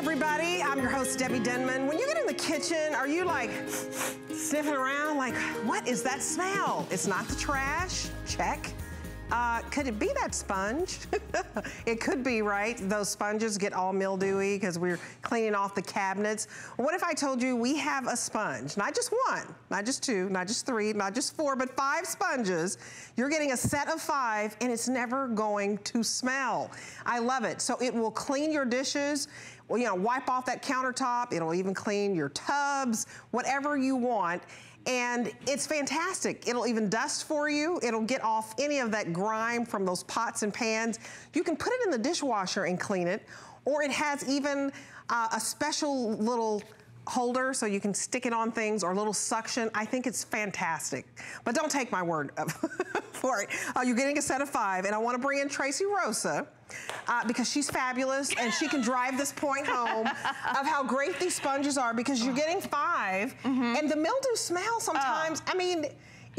everybody. I'm your host, Debbie Denmon. When you get in the kitchen, are you like sniffing around like, what is that smell? It's not the trash, check. Uh, could it be that sponge? it could be, right? Those sponges get all mildewy because we're cleaning off the cabinets. What if I told you we have a sponge? Not just one, not just two, not just three, not just four, but five sponges. You're getting a set of five and it's never going to smell. I love it. So it will clean your dishes you know, wipe off that countertop. It'll even clean your tubs, whatever you want. And it's fantastic. It'll even dust for you. It'll get off any of that grime from those pots and pans. You can put it in the dishwasher and clean it. Or it has even uh, a special little holder so you can stick it on things or a little suction. I think it's fantastic. But don't take my word for it. Uh, you're getting a set of five and I wanna bring in Tracey Rosa uh, because she's fabulous and she can drive this point home of how great these sponges are because you're getting 5 mm -hmm. and the mildew smell sometimes, oh. I mean,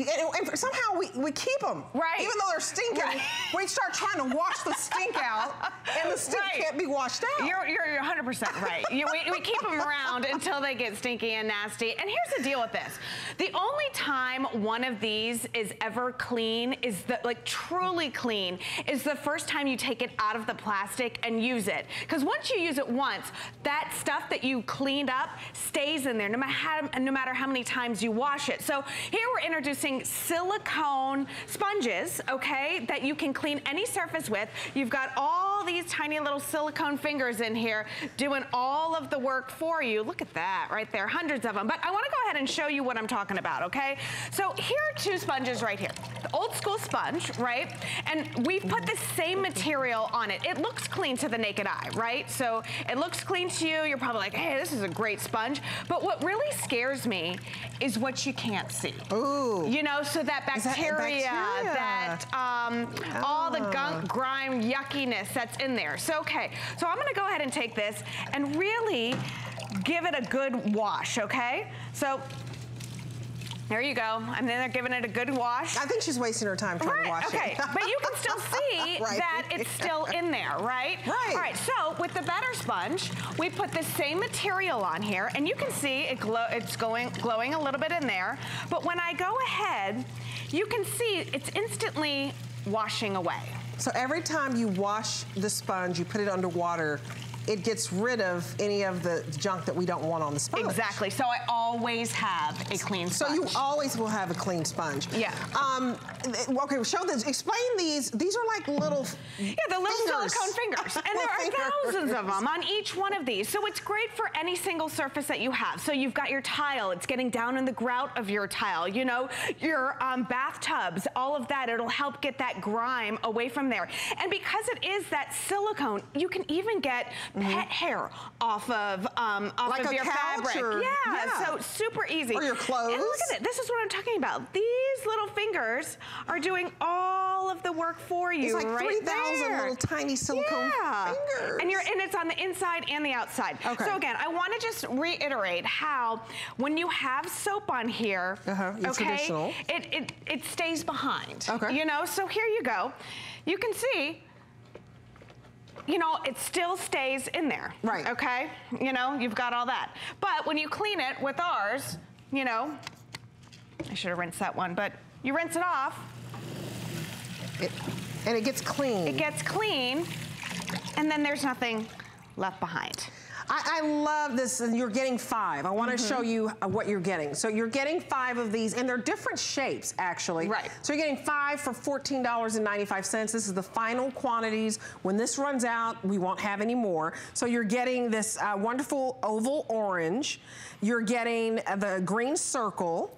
and, and somehow we, we keep them. Right. Even though they're stinking, right. we start trying to wash the stink out, and the stink right. can't be washed out. You're, you're 100% right. you, we, we keep them around until they get stinky and nasty. And here's the deal with this. The only time one of these is ever clean, is the, like truly clean, is the first time you take it out of the plastic and use it. Because once you use it once, that stuff that you cleaned up stays in there, no matter how, no matter how many times you wash it. So here we're introducing using silicone sponges, okay, that you can clean any surface with. You've got all these tiny little silicone fingers in here doing all of the work for you. Look at that right there, hundreds of them. But I wanna go ahead and show you what I'm talking about, okay? So here are two sponges right here. The old school sponge, right? And we've put the same material on it. It looks clean to the naked eye, right? So it looks clean to you. You're probably like, hey, this is a great sponge. But what really scares me is what you can't see. Ooh. You know, so that bacteria, that, bacteria? that um, oh. all the gunk, grime, yuckiness that's in there. So, okay, so I'm gonna go ahead and take this and really give it a good wash, okay? So there you go. And then they're giving it a good wash. I think she's wasting her time trying right, to wash okay. it. but you can still see right. that it's still in there, right? Right. All right, so with the better sponge, we put the same material on here, and you can see it glow, it's going, glowing a little bit in there. But when I go ahead, you can see it's instantly washing away. So every time you wash the sponge, you put it under water, it gets rid of any of the junk that we don't want on the sponge. Exactly. So I always have a clean sponge. So you always will have a clean sponge. Yeah. Um, okay, show this. Explain these. These are like little Yeah, the little fingers. silicone fingers. And there are fingers. thousands of them on each one of these. So it's great for any single surface that you have. So you've got your tile. It's getting down in the grout of your tile. You know, your um, bathtubs, all of that. It'll help get that grime away from there. And because it is that silicone, you can even get mm -hmm. pet hair off of um, off like of your fabric. Or, yeah, yeah, so super easy. Or your clothes. And look at it. This is what I'm talking about. These little fingers are doing all of the work for you. It's like right 3,000 little tiny silicone yeah. fingers. And you're and it's on the inside and the outside. Okay. So again, I want to just reiterate how when you have soap on here, uh -huh, okay, it, it it stays behind. Okay. You know, so here you go. You can see you know, it still stays in there. Right. Okay? You know, you've got all that. But when you clean it with ours, you know, I should have rinsed that one, but you rinse it off. It, and it gets clean. It gets clean, and then there's nothing left behind. I, I love this, and you're getting five. I wanna mm -hmm. show you uh, what you're getting. So you're getting five of these, and they're different shapes, actually. Right. So you're getting five for $14.95. This is the final quantities. When this runs out, we won't have any more. So you're getting this uh, wonderful oval orange. You're getting the green circle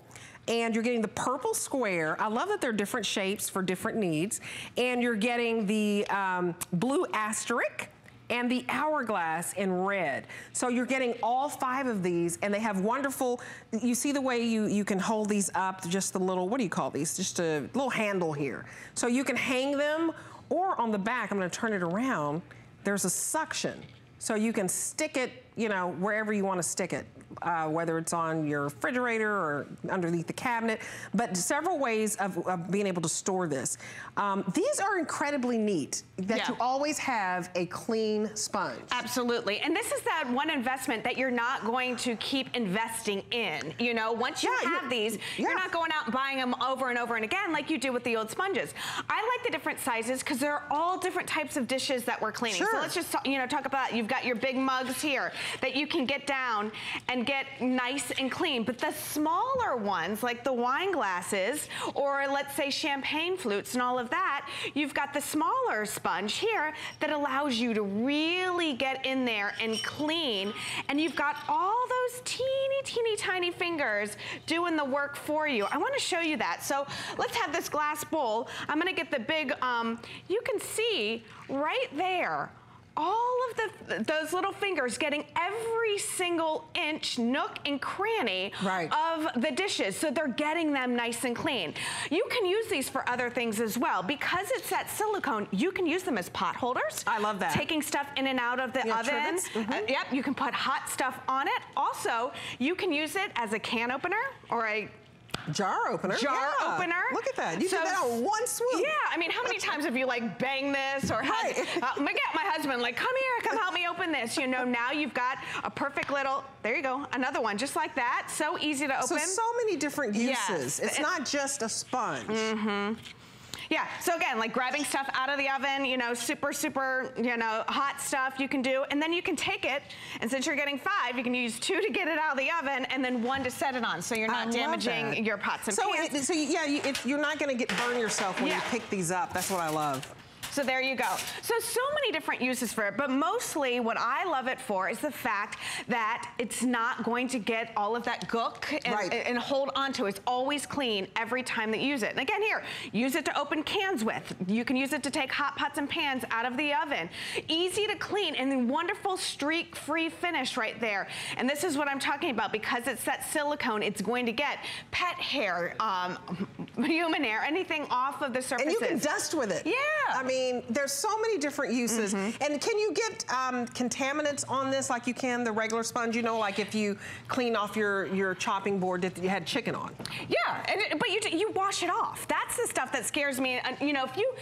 and you're getting the purple square. I love that they're different shapes for different needs. And you're getting the um, blue asterisk, and the hourglass in red. So you're getting all five of these and they have wonderful, you see the way you, you can hold these up, just a little, what do you call these? Just a little handle here. So you can hang them or on the back, I'm gonna turn it around, there's a suction. So you can stick it, you know, wherever you wanna stick it. Uh, whether it's on your refrigerator or underneath the cabinet, but several ways of, of being able to store this. Um, these are incredibly neat that Yeah. you always have a clean sponge. Absolutely. And this is that one investment that you're not going to keep investing in. You know, once you Yeah, have these, yeah. you're not going out and buying them over and over and again like you do with the old sponges. I like the different sizes because they're all different types of dishes that we're cleaning. Sure. So let's just, you know, talk about, you've got your big mugs here that you can get down and get nice and clean. But the smaller ones, like the wine glasses, or let's say champagne flutes and all of that, you've got the smaller sponge here that allows you to really get in there and clean. And you've got all those teeny, teeny, tiny fingers doing the work for you. I wanna show you that. So let's have this glass bowl. I'm gonna get the big, um, you can see right there, all of the those little fingers getting every single inch nook and cranny Right. of the dishes so they're getting them nice and clean you can use these for other things as well because it's that silicone you can use them as pot holders I love that. taking stuff in and out of the Yeah, oven trivets. Mhm. Uh, yep you can put hot stuff on it also you can use it as a can opener or a Jar opener. jar yeah. opener. Look at that. You So- did that on one swoop. Yeah, I mean, how many times have you like banged this or had Right. uh, my, my husband like, come here, come help me open this. You know, now you've got a perfect little, there you go, another one just like that. So easy to open. so so many different Yes. uses. It's And- not just a sponge. Yeah, so again, like grabbing stuff out of the oven, you know, super, super, you know, hot stuff you can do. And then you can take it, and since you're getting five, you can use two to get it out of the oven and then one to set it on so you're not damaging that. your pots and so, pans. it, so yeah, you, it, you're not going to get burn yourself when Yeah. you pick these up. That's what I love. So there you go. So, so many different uses for it, but mostly what I love it for is the fact that it's not going to get all of that gook and, Right. and hold onto. it. It's always clean every time that you use it. And again, here, use it to open cans with. You can use it to take hot pots and pans out of the oven. Easy to clean and then wonderful streak-free finish right there. And this is what I'm talking about because it's that silicone, it's going to get pet hair, um, human hair, anything off of the surfaces. And you can dust with it. Yeah. I mean, there's so many different uses. Mm-hmm. And can you get um, contaminants on this like you can the regular sponge? You know, like if you clean off your, your chopping board that you had chicken on. Yeah, and it, but you you wash it off. That's the stuff that scares me. And, you know, if you.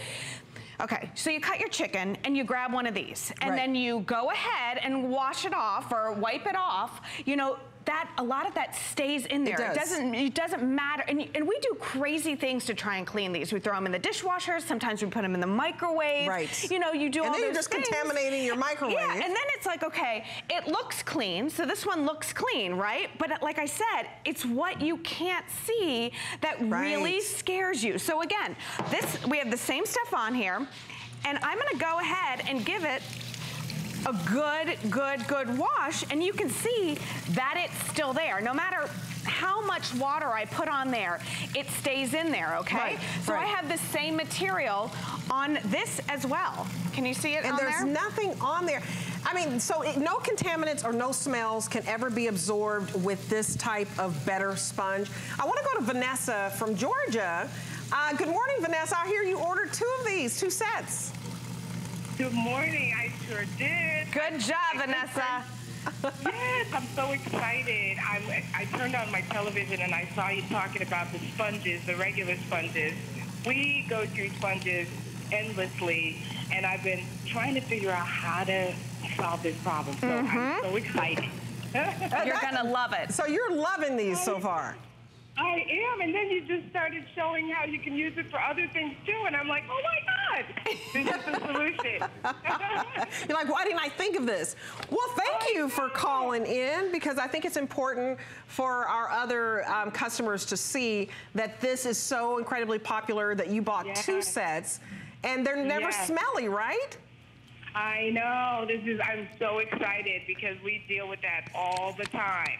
Okay, so you cut your chicken and you grab one of these, and Right. then you go ahead and wash it off or wipe it off. You know. That a lot of that stays in there. does. doesn't. It doesn't matter. And, and we do crazy things to try and clean these. We throw them in the dishwasher. Sometimes we put them in the microwave. Right. You know, you do And all those And then you're just things. contaminating your microwave. Yeah, and then it's like, okay, it looks clean, so this one looks clean, right? But uh, like I said, it's what you can't see that really scares you. So again, this we have the same stuff on here, and I'm gonna go ahead and give it a good, good, good wash, and you can see that it's still there. No matter how much water I put on there, it stays in there, okay? Right, so I have the same material on this as well. Can you see it And there's there? nothing on there. I mean, so it, no contaminants or no smells can ever be absorbed with this type of better sponge. I want to go to Vanessa from Georgia. Uh, good morning, Vanessa. I hear you ordered two of these, two sets. Good morning. I sure did. Good job, Vanessa. Yes, I'm so excited. I'm, I turned on my television and I saw you talking about the sponges, the regular sponges. We go through sponges endlessly, and I've been trying to figure out how to solve this problem. So I'm mm-hmm. so excited. You're gonna love it. So you're loving these so far. I am, and then you just started showing how you can use it for other things too, and I'm like, oh my God, this is the solution. You're like, why didn't I think of this? Well, thank you for calling in because I think it's important for our other um, customers to see that this is so incredibly popular that you bought two sets and they're never Yes. smelly, right? I know. This is. I'm so excited because we deal with that all the time.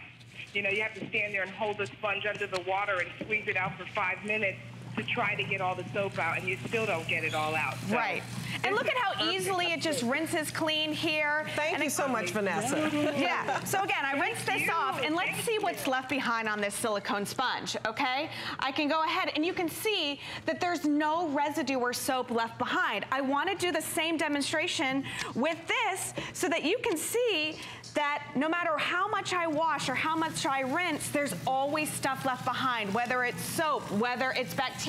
You know, you have to stand there and hold the sponge under the water and squeeze it out for five minutes. To try to get all the soap out, and you still don't get it all out. So right. And look at how easily it just rinses clean here. Thank and you so much, Vanessa. yeah. So again, I rinse this off, and let's see what's left behind on this silicone sponge, okay? I can go ahead, and you can see that there's no residue or soap left behind. I want to do the same demonstration with this so that you can see that no matter how much I wash or how much I rinse, there's always stuff left behind, whether it's soap, whether it's bacteria,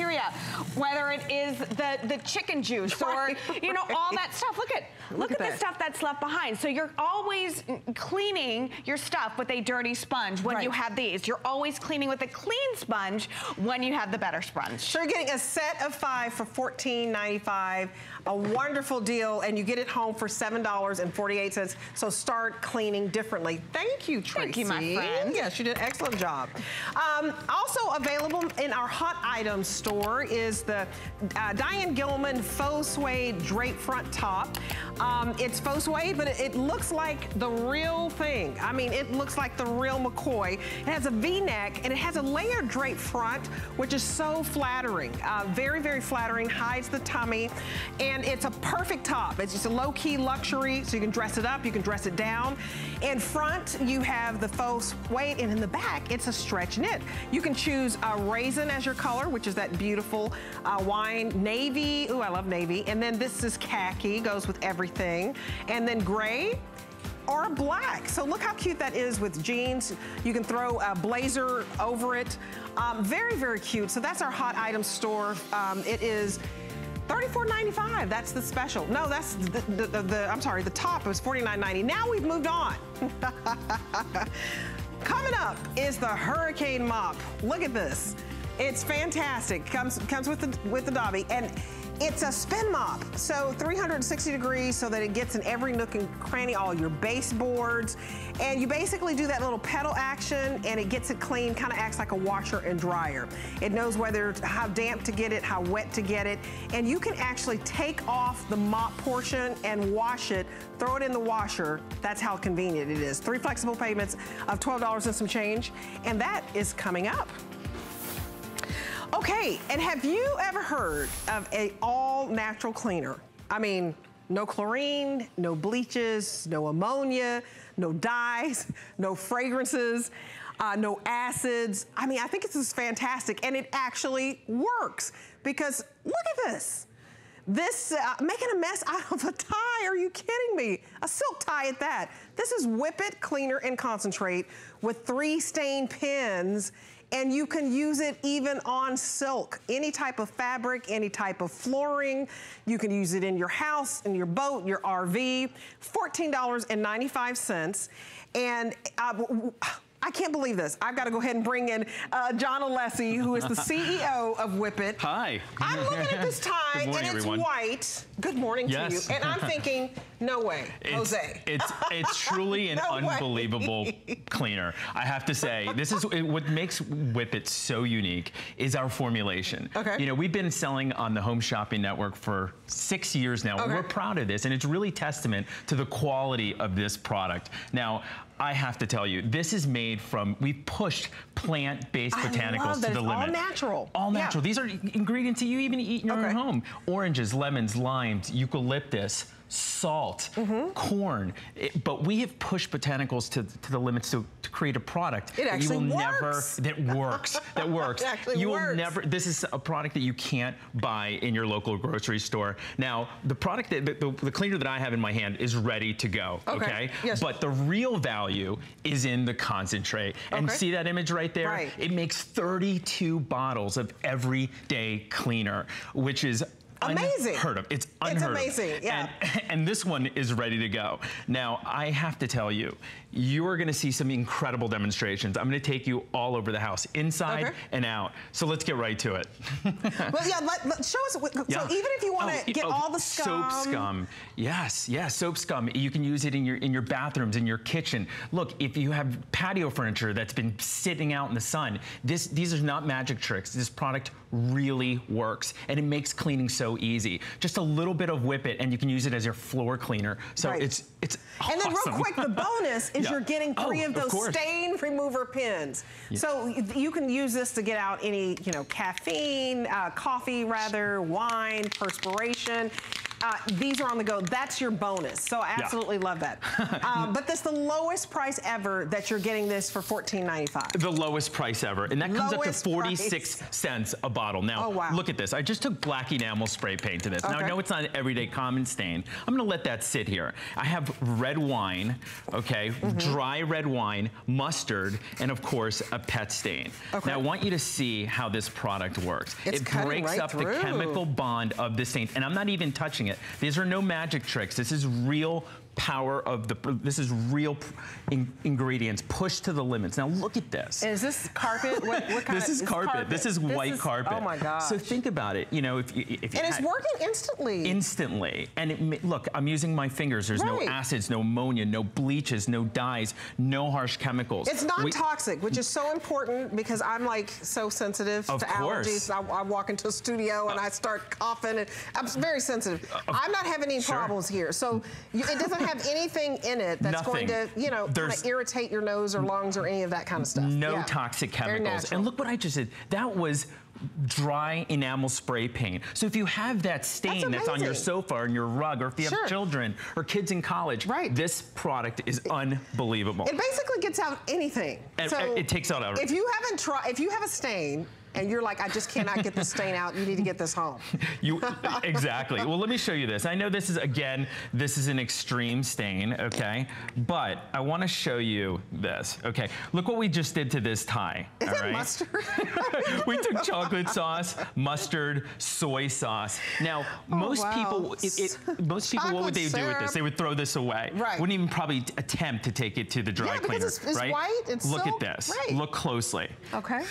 whether it is the, the chicken juice or, you know, all that stuff. Look at, look, Look at, at the stuff that's left behind. So you're always cleaning your stuff with a dirty sponge when Right. you have these. You're always cleaning with a clean sponge when you have the better sponge. So you're getting a set of five for $14.95, a wonderful deal, and you get it home for $7.48. So start cleaning differently. Thank you, Tracey. Thank you, my friend. Yes, you did an excellent job. Um, also available in our hot items store is the uh, Diane Gilman faux suede drape front top. Um, it's faux suede, but it, it looks like the real thing. I mean, it looks like the real McCoy. It has a V-neck and it has a layered drape front, which is so flattering. Uh, very, very flattering, hides the tummy, and it's a perfect top. It's just a low-key luxury, so you can dress it up, you can dress it down. In front, you have the faux suede, and in the back, it's a stretch knit. You can choose a raisin as your color, which is that beautiful uh, wine navy. Ooh, I love navy. And then this is khaki, goes with everything. And then gray, or black. So look how cute that is with jeans. You can throw a blazer over it. Um, very, very cute. So that's our hot item store. Um, it is $34.95. That's the special. No, that's the, the, the, the I'm sorry, the top was $49.90. Now we've moved on. Coming up is the Hurricane Mop. Look at this. It's fantastic. Comes comes with the with the Dolly and it's a spin mop, so 360 degrees so that it gets in every nook and cranny, all your baseboards. And you basically do that little pedal action and it gets it clean, kind of acts like a washer and dryer. It knows whether, how damp to get it, how wet to get it. And you can actually take off the mop portion and wash it, throw it in the washer. That's how convenient it is. Three flexible payments of $12 and some change. And that is coming up. Okay, and have you ever heard of a all natural cleaner? I mean, no chlorine, no bleaches, no ammonia, no dyes, no fragrances, uh, no acids. I mean, I think this is fantastic, and it actually works because look at this. This, uh, making a mess out of a tie, are you kidding me? A silk tie at that. This is Whip It Cleaner and Concentrate with three stain pins and you can use it even on silk, any type of fabric, any type of flooring. You can use it in your house, in your boat, your RV. $14.95. And uh, I can't believe this. I've got to go ahead and bring in uh, John Alessi, who is the CEO of Whip It. Hi. I'm looking at this tie morning, and it's everyone. white. Good morning to Yes. you. And I'm thinking, no way, It's, Jose. It's it's truly an No way. unbelievable cleaner. I have to say, this is it, what makes Whip It so unique is our formulation. Okay. You know, we've been selling on the Home Shopping Network for six years now. Okay. We're proud of this, and it's really testament to the quality of this product. Now. I have to tell you, this is made from, we've pushed plant-based botanicals to the It's all limit. natural. All Yeah. natural. These are ingredients that you even eat in your Okay. own home. Oranges, lemons, limes, eucalyptus, salt, Mm-hmm. corn. It- but we have pushed botanicals to, to the limits to, to create a product It that actually you will never works. that works that works. You works. will never. This is a product that you can't buy in your local grocery store. Now, the product that the, the, cleaner that I have in my hand is ready to go. Okay. Okay. Yes. But the real value is in the concentrate. And Okay. see that image right there? Right. It makes 32 bottles of everyday cleaner, which is Amazing. unheard of. It's It's unheard of. amazing, yeah. And, and this one is ready to go. Now, I have to tell you, you are going to see some incredible demonstrations. I'm going to take you all over the house, inside Okay. and out. So let's get right to it. well, yeah, let, let- show us. So even if you want to Oh, get oh, all the scum. Soap scum. Yes, yes, soap scum. You can use it in your in your bathrooms, in your kitchen. Look, if you have patio furniture that's been sitting out in the sun, this these are not magic tricks. This product really works and it makes cleaning so easy. Just a little bit of whip it and you can use it as your floor cleaner. So Right. it's it's And then real quick, the bonus is Yeah. you're getting three Oh, of of those course. stain remover pins. So you can use this to get out any, you know, caffeine, uh, coffee rather, wine, perspiration. Uh, these are on the go. That's your bonus. So I absolutely love that. uh, but that's the lowest price ever that you're getting this for $14.95. the lowest price ever. And that comes Lowest up to 46 price. cents a bottle. Now, Oh, wow. look at this. I just took black enamel spray paint to this. Now, I know it's not an everyday common stain. I'm gonna let that sit here. I have red wine, okay, Mm-hmm. dry red wine, mustard, and of course, a pet stain. Okay. Now, I want you to see how this product works. It's it breaks right up through. the chemical bond of the stain. And I'm not even touching it. These are no magic tricks. This is real power of the, this is real in- ingredients pushed to the limits. Now look at this. Is this carpet? What, what kind This of, is carpet. This is white carpet. Oh my gosh. So think about it. You know, if you, if you and it's working instantly. instantly. And it, look, I'm using my fingers. There's no acids, no ammonia, no bleaches, no dyes, no harsh chemicals. It's non-toxic, which is so important because I'm like so sensitive to course. allergies. I, I walk into a studio and uh, I start coughing, and I'm very sensitive. Uh, I'm not having any Sure. problems here, so you, it doesn't have anything in it that's going to, you know, kind There's- of irritate your nose or lungs or any of that kind of stuff. No Yeah. toxic chemicals. And look what I just did. That was dry enamel spray paint. So if you have that stain that's, on your sofa or your rug, or if you Sure. have children or kids in college, Right. this product is unbelievable. It basically gets out anything. And- so it takes out everything. If you haven't tried, if you have a stain and you're like, I just cannot get this stain out, you need to get this home. You exactly. Well, let me show you this. I know this is again, this is an extreme stain, okay? But I want to show you this. Okay, look what we just did to this tie. Is all right? mustard? we took chocolate sauce, mustard, soy sauce. Now, oh, most Oh, wow. people, it, it, most people, what would they Chocolate do with this? They would throw this away. Right. Wouldn't even probably attempt to take it to the dry Yeah, cleaner, it's- it's right? white, it's Look at this. right. Look closely. okay.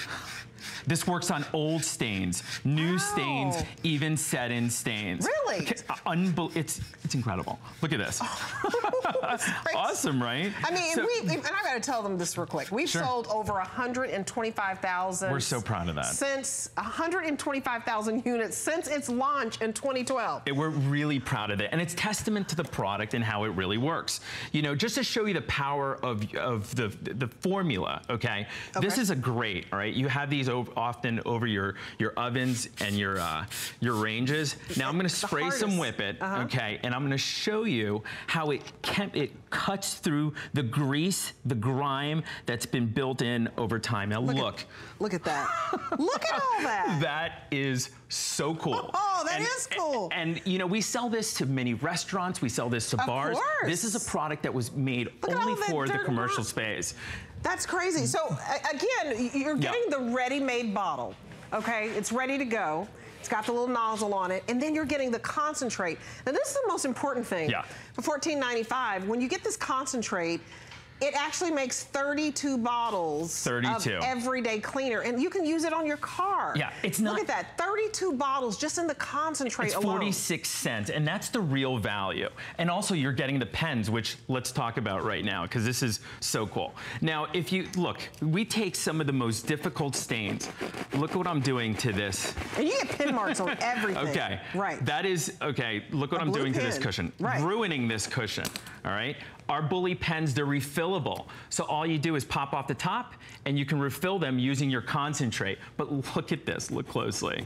This works on old stains, new stains, even set-in stains. Really? Okay, uh, it's it's incredible. Look at this. awesome, right? I mean, So- we and I got to tell them this real quick. We've Sure. sold over 125,000. We're so proud of that. Since 125,000 units since its launch in 2012. It- we're really proud of it, and it's testament to the product and how it really works. You know, just to show you the power of of the the formula. Okay, okay? this is a great. All right, you have these often over your your ovens and your uh, your ranges. Now I'm going to spray some hardest. whip it. Uh-huh. Okay, and I'm going to show you how it can it cuts through the grease, the grime that's been built in over time. Now Look look. At, look at that. look at all that. That is so cool. Oh, that and, is cool. And, you know, we sell this to many restaurants. We sell this to Of bars. course. This is a product that was made Look only for the commercial space. That's crazy. So again, you're Yeah. getting the ready-made bottle. Okay, it's ready to go. It's got the little nozzle on it, and then you're getting the concentrate. Now this is the most important thing. Yeah. For $14.95, when you get this concentrate, it actually makes 32 bottles 32. of everyday cleaner, and you can use it on your car. Yeah, it's not. Look at that, 32 bottles just in the concentrate It's alone. 46 cents, and that's the real value. And also, you're getting the pens, which let's talk about right now, because this is so cool. Now, if you look, we take some of the most difficult stains. Look what I'm doing to this. And you get pin marks on everything. Okay. Right. That is, okay, look what A I'm doing to this cushion. Right. Ruining this cushion, all right? Our Bully pens, they're refillable. So all you do is pop off the top and you can refill them using your concentrate. But look at this, look closely.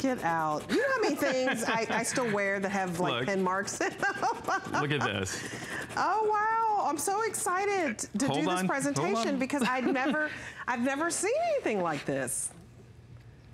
Get out. You know how many things I, I still wear that have like Look. pin marks in them? Look at this. Oh wow! I'm so excited to Hold do this on, hold presentation because I'd never, I've never seen anything like this.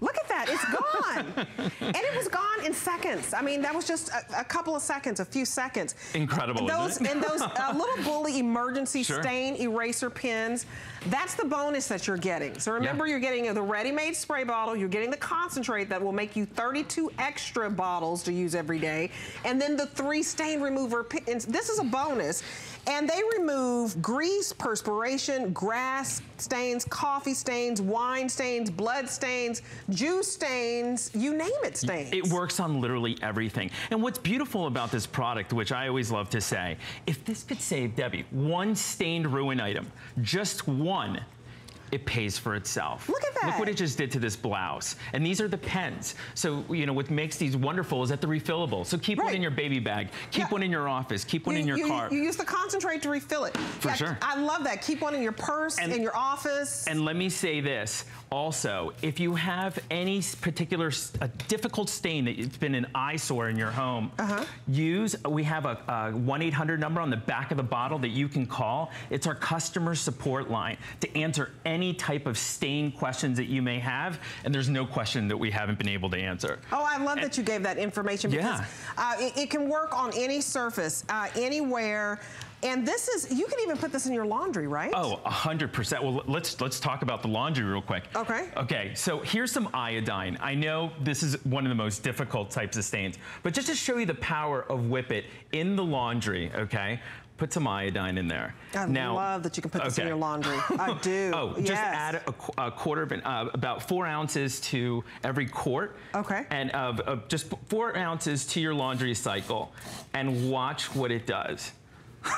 Look at that, it's gone. and it was gone in seconds. I mean, that was just a, a couple of seconds, a few seconds. Incredible, Those, and those uh, little bully emergency Sure. stain eraser pins, that's the bonus that you're getting. So remember, Yeah. you're getting the ready-made spray bottle, you're getting the concentrate that will make you 32 extra bottles to use every day, and then the three stain remover. This is a bonus. And they remove grease, perspiration, grass stains, coffee stains, wine stains, blood stains, juice stains, you name it stains. It works on literally everything. And what's beautiful about this product, which I always love to say, if this could save Debbie one stained ruin item, just one, one it pays for itself. Look at that. Look what it just did to this blouse. And these are the pens. So, you know, what makes these wonderful is that they're refillable. So keep one in your baby bag, keep Yeah. one in your office, keep one you, in your you- car. You use the concentrate to refill it. For Yeah, sure. I love that. Keep one in your purse, And- in your office. And let me say this also, if you have any particular difficult stain that it's been an eyesore in your home, Uh-huh. use, we have a, a 1-800 number on the back of the bottle that you can call. It's our customer support line to answer any type of stain questions that you may have. And there's no question that we haven't been able to answer. Oh, I love that you gave that information because Yeah. uh, it, it can work on any surface, uh, anywhere. And this is, you can even put this in your laundry, right? Oh, 100%. Well, let's let's talk about the laundry real quick. Okay. Okay, so here's some iodine. I know this is one of the most difficult types of stains, but just to show you the power of Whip It in the laundry, okay? Put some iodine in there. I love that you can put this in your laundry. I do. Oh, just add a, a quarter of an, uh, about four ounces to every quart. Okay. And of, of just four ounces to your laundry cycle, and watch what it does.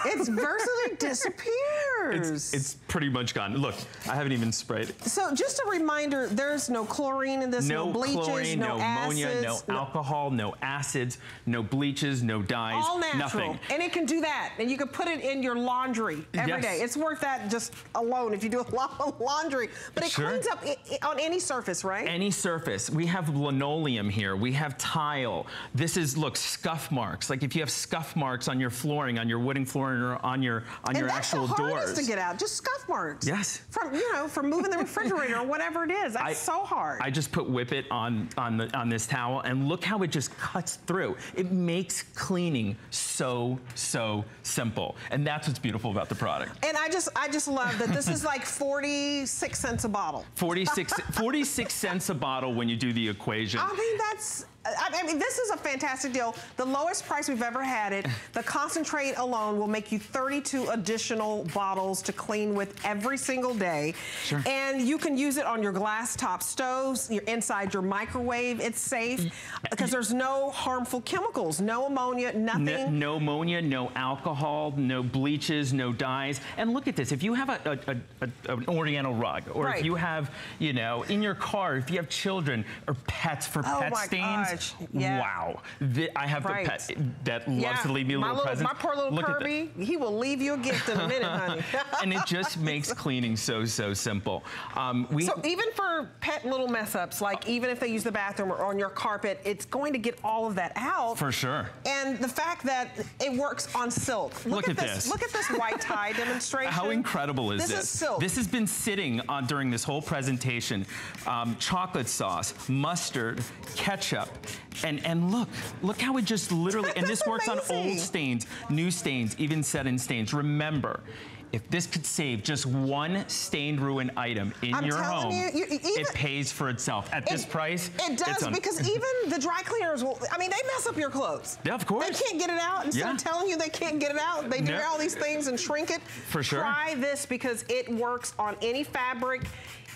It's virtually disappears. It's, it's pretty much gone. Look, I haven't even sprayed it. so just a reminder, there's no chlorine in this, no, No bleaches, chlorine, no, no, ammonia, acids, no alcohol, no acids, no bleaches, no dyes, all natural. nothing. And it can do that. And you can put it in your laundry every day. Yes. It's worth that just alone if you do a lot of laundry. But it Sure. cleans up on any surface, right? Any surface. We have linoleum here. We have tile. This is look scuff marks. Like if you have scuff marks on your flooring, on your wooden flooring, or on your on and your that's actual the hardest doors. to get out. Just scuff marks. Yes. From you know, from moving the refrigerator or whatever it is. That's I- so hard. I just put Whip It on on the on this towel, and look how it just cuts through. It makes cleaning so so simple, and that's what's beautiful about the product. and I just I just love that this is like 46 cents a bottle. 46, 46 cents a bottle when you do the equation. I mean, that's, I I mean, this is a fantastic deal. The lowest price we've ever had it. The concentrate alone will make you 32 additional bottles to clean with every single day. Sure. And you can use it on your glass top stoves, your inside your microwave. It's safe mm. because there's no harmful chemicals, no ammonia, nothing. No, no ammonia, no alcohol, no bleaches, no dyes. And look at this. If you have a, a, a, an Oriental rug, or Right. if you have, you know, in your car, if you have children or pets for Oh pet stains, gosh, yeah. wow. Th- I have Right. a pet that loves to leave me a my little, present. My poor little Look Kirby, he will leave you a gift in a minute, honey. and it just makes cleaning so, so simple. Um, we, So even for pet little mess ups, like even if they use the bathroom or on your carpet, it's going to get all of that out. for sure. And the fact that it works on silk. Look at this. this. Look at this white tie demonstration. How incredible is this? this? is silk. This has been sitting on during this whole presentation. Um, chocolate sauce, mustard, ketchup, and and look, look how it just literally. and this works on old stains, new stains, even set-in stains. Remember. If this could save just one stained ruined item in I'm your home, you, you- you- even- it pays for itself. At this price, It does because even the dry cleaners will. I mean, they mess up your clothes. Yeah, of course. They can't get it out. Instead Yeah. of telling you they can't get it out, they do No. all these things and shrink it. For sure. Try this because it works on any fabric.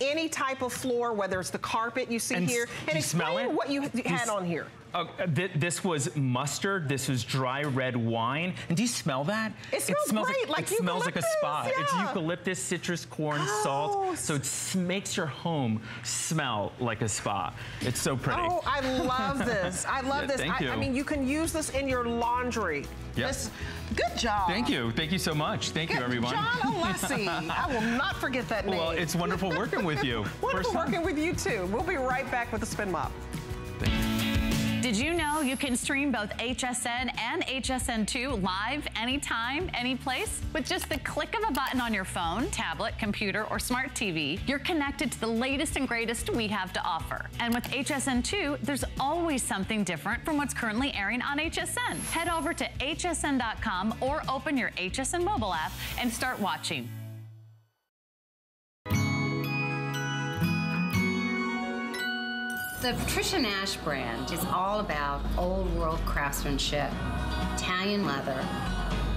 Any type of floor, whether it's the carpet you see And here, and you smell explain it? what you You had s- on here. Uh, th- this was mustard. This was dry red wine. And do you smell that? It smells great, like it smells like a spa. eucalyptus, It's eucalyptus, citrus, corn, Oh, salt. So it makes your home smell like a spa. It's so pretty. Oh, I love this. I love Yeah, this. thank I, I you. mean, you can use this in your laundry. Yes. Good job. Thank you. Thank you so much. Thank you, everyone. John Alessi. I will not forget that name. well, it's wonderful working with you. Wonderful First working with you too. We'll be right back with the spin mop. Did you know you can stream both HSN and HSN2 live anytime, any place? With just the click of a button on your phone, tablet, computer, or smart TV, you're connected to the latest and greatest we have to offer. And with HSN2, there's always something different from what's currently airing on HSN. Head over to hsn.com or open your HSN mobile app and start watching. The Patricia Nash brand is all about old world craftsmanship, Italian leather,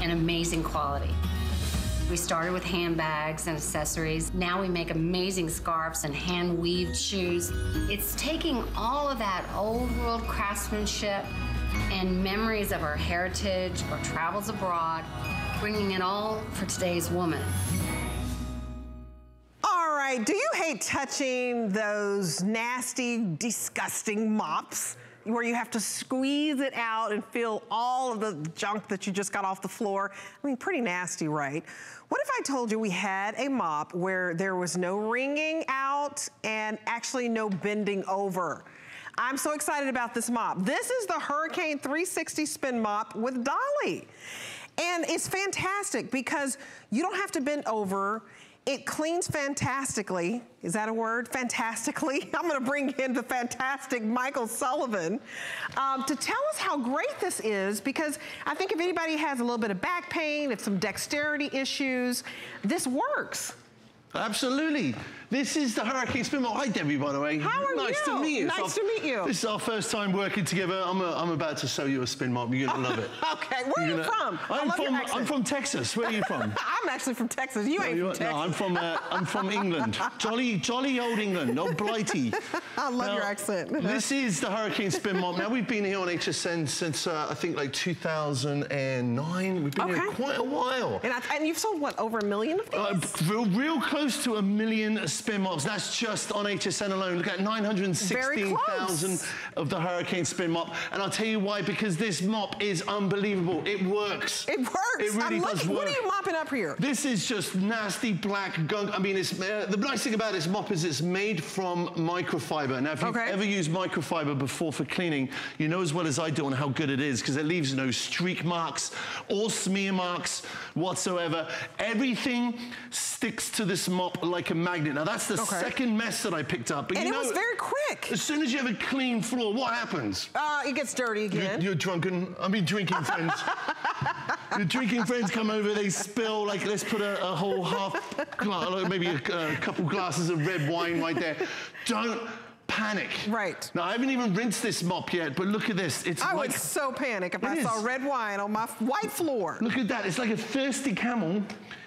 and amazing quality. We started with handbags and accessories. Now we make amazing scarves and hand weaved shoes. It's taking all of that old world craftsmanship and memories of our heritage or travels abroad, bringing it all for today's woman. All right, do you hate touching those nasty, disgusting mops? Where you have to squeeze it out and feel all of the junk that you just got off the floor. I mean, pretty nasty, right? What if I told you we had a mop where there was no wringing out and actually no bending over? I'm so excited about this mop. This is the Hurricane 360 Spin Mop with Dolly. And it's fantastic because you don't have to bend over. It cleans fantastically. Is that a word? Fantastically. I'm gonna bring in the fantastic Michael Sullivan um, to tell us how great this is because I think if anybody has a little bit of back pain, if some dexterity issues, this works. Absolutely. This is the Hurricane Spin. Hi, Debbie, by the way. How are nice you? to meet you. Nice It's to meet you. This is our first time working together. I'm, a, I'm about to sew you a spin mop. You're going to love it. Okay, where are you gonna- from? I'm from. I'm from Texas. Where are you from? I'm actually from Texas. You No, ain't from Texas. no, I'm from uh, I'm from England. Jolly jolly old England, not blighty. I love your accent. this is the Hurricane Spin Mop. Now we've been here on HSN since uh, I think like 2009. We've been here Okay. quite a while. And, I, and you've sold, what, over a million of these? Uh, real, real close to a million spin mops. That's just on HSN alone. Look at 916,000 of the Hurricane Spin Mop. And I'll tell you why, because this mop is unbelievable. It works. It works. It really I'm does looking- work. What are you mopping up here? This is just nasty black gunk. I mean, it's, uh, the nice thing about this mop is it's made from microfiber. Now, if you've Okay. ever used microfiber before for cleaning, you know as well as I do on how good it is because it leaves no streak marks or smear marks whatsoever. Everything sticks to this mop like a magnet. Now, that's the Okay. second mess that I picked up. But And you it know, was very quick. As soon as you have a clean floor, what happens? Uh, it gets dirty again. your drunken, I mean drinking friends. your drinking friends come over, they spill, like let's put a, a whole half, maybe a, a couple glasses of red wine right there. Don't panic. Right. Now, I haven't even rinsed this mop yet, but look at this. It's I like, would so panic if I It saw red wine on my white floor. look at that. It's like a thirsty camel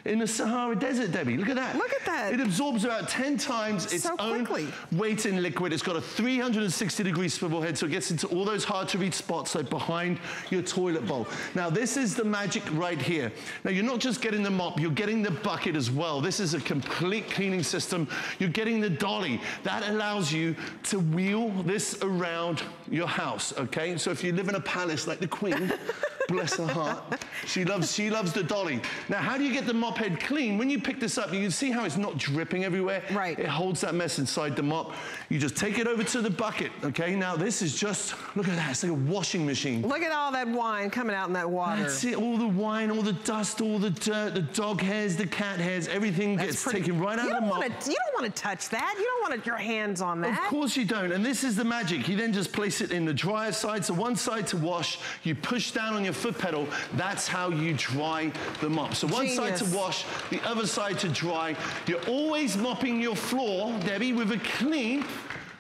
in the Sahara Desert, Debbie. Look at that. Look at that. It absorbs about 10 times its So own weight in liquid. It's got a 360 degree swivel head, so it gets into all those hard to reach spots like behind your toilet bowl. Now, this is the magic right here. Now, you're not just getting the mop, you're getting the bucket as well. This is a complete cleaning system. You're getting the dolly. That allows you to wheel this around your house, okay? So if you live in a palace like the Queen, bless her heart, she loves, she loves the dolly. Now, how do you get the mop head clean? When you pick this up, you can see how it's not dripping everywhere. Right. It holds that mess inside the mop. You just take it over to the bucket, okay? Now, this is just, look at that, it's like a washing machine. Look at all that wine coming out in that water. That's it, all the wine, all the dust, all the dirt, the dog hairs, the cat hairs, everything That's gets pretty- taken right out of the mop. wanna- you don't want to touch that. You don't want your hands on that. Of course you don't. And this is the magic. You then just place it in the dryer side. So one side to wash, you push down on your foot pedal. That's how you dry the mop. So one side to wash, the other side to dry. You're always mopping your floor, Debbie, with a clean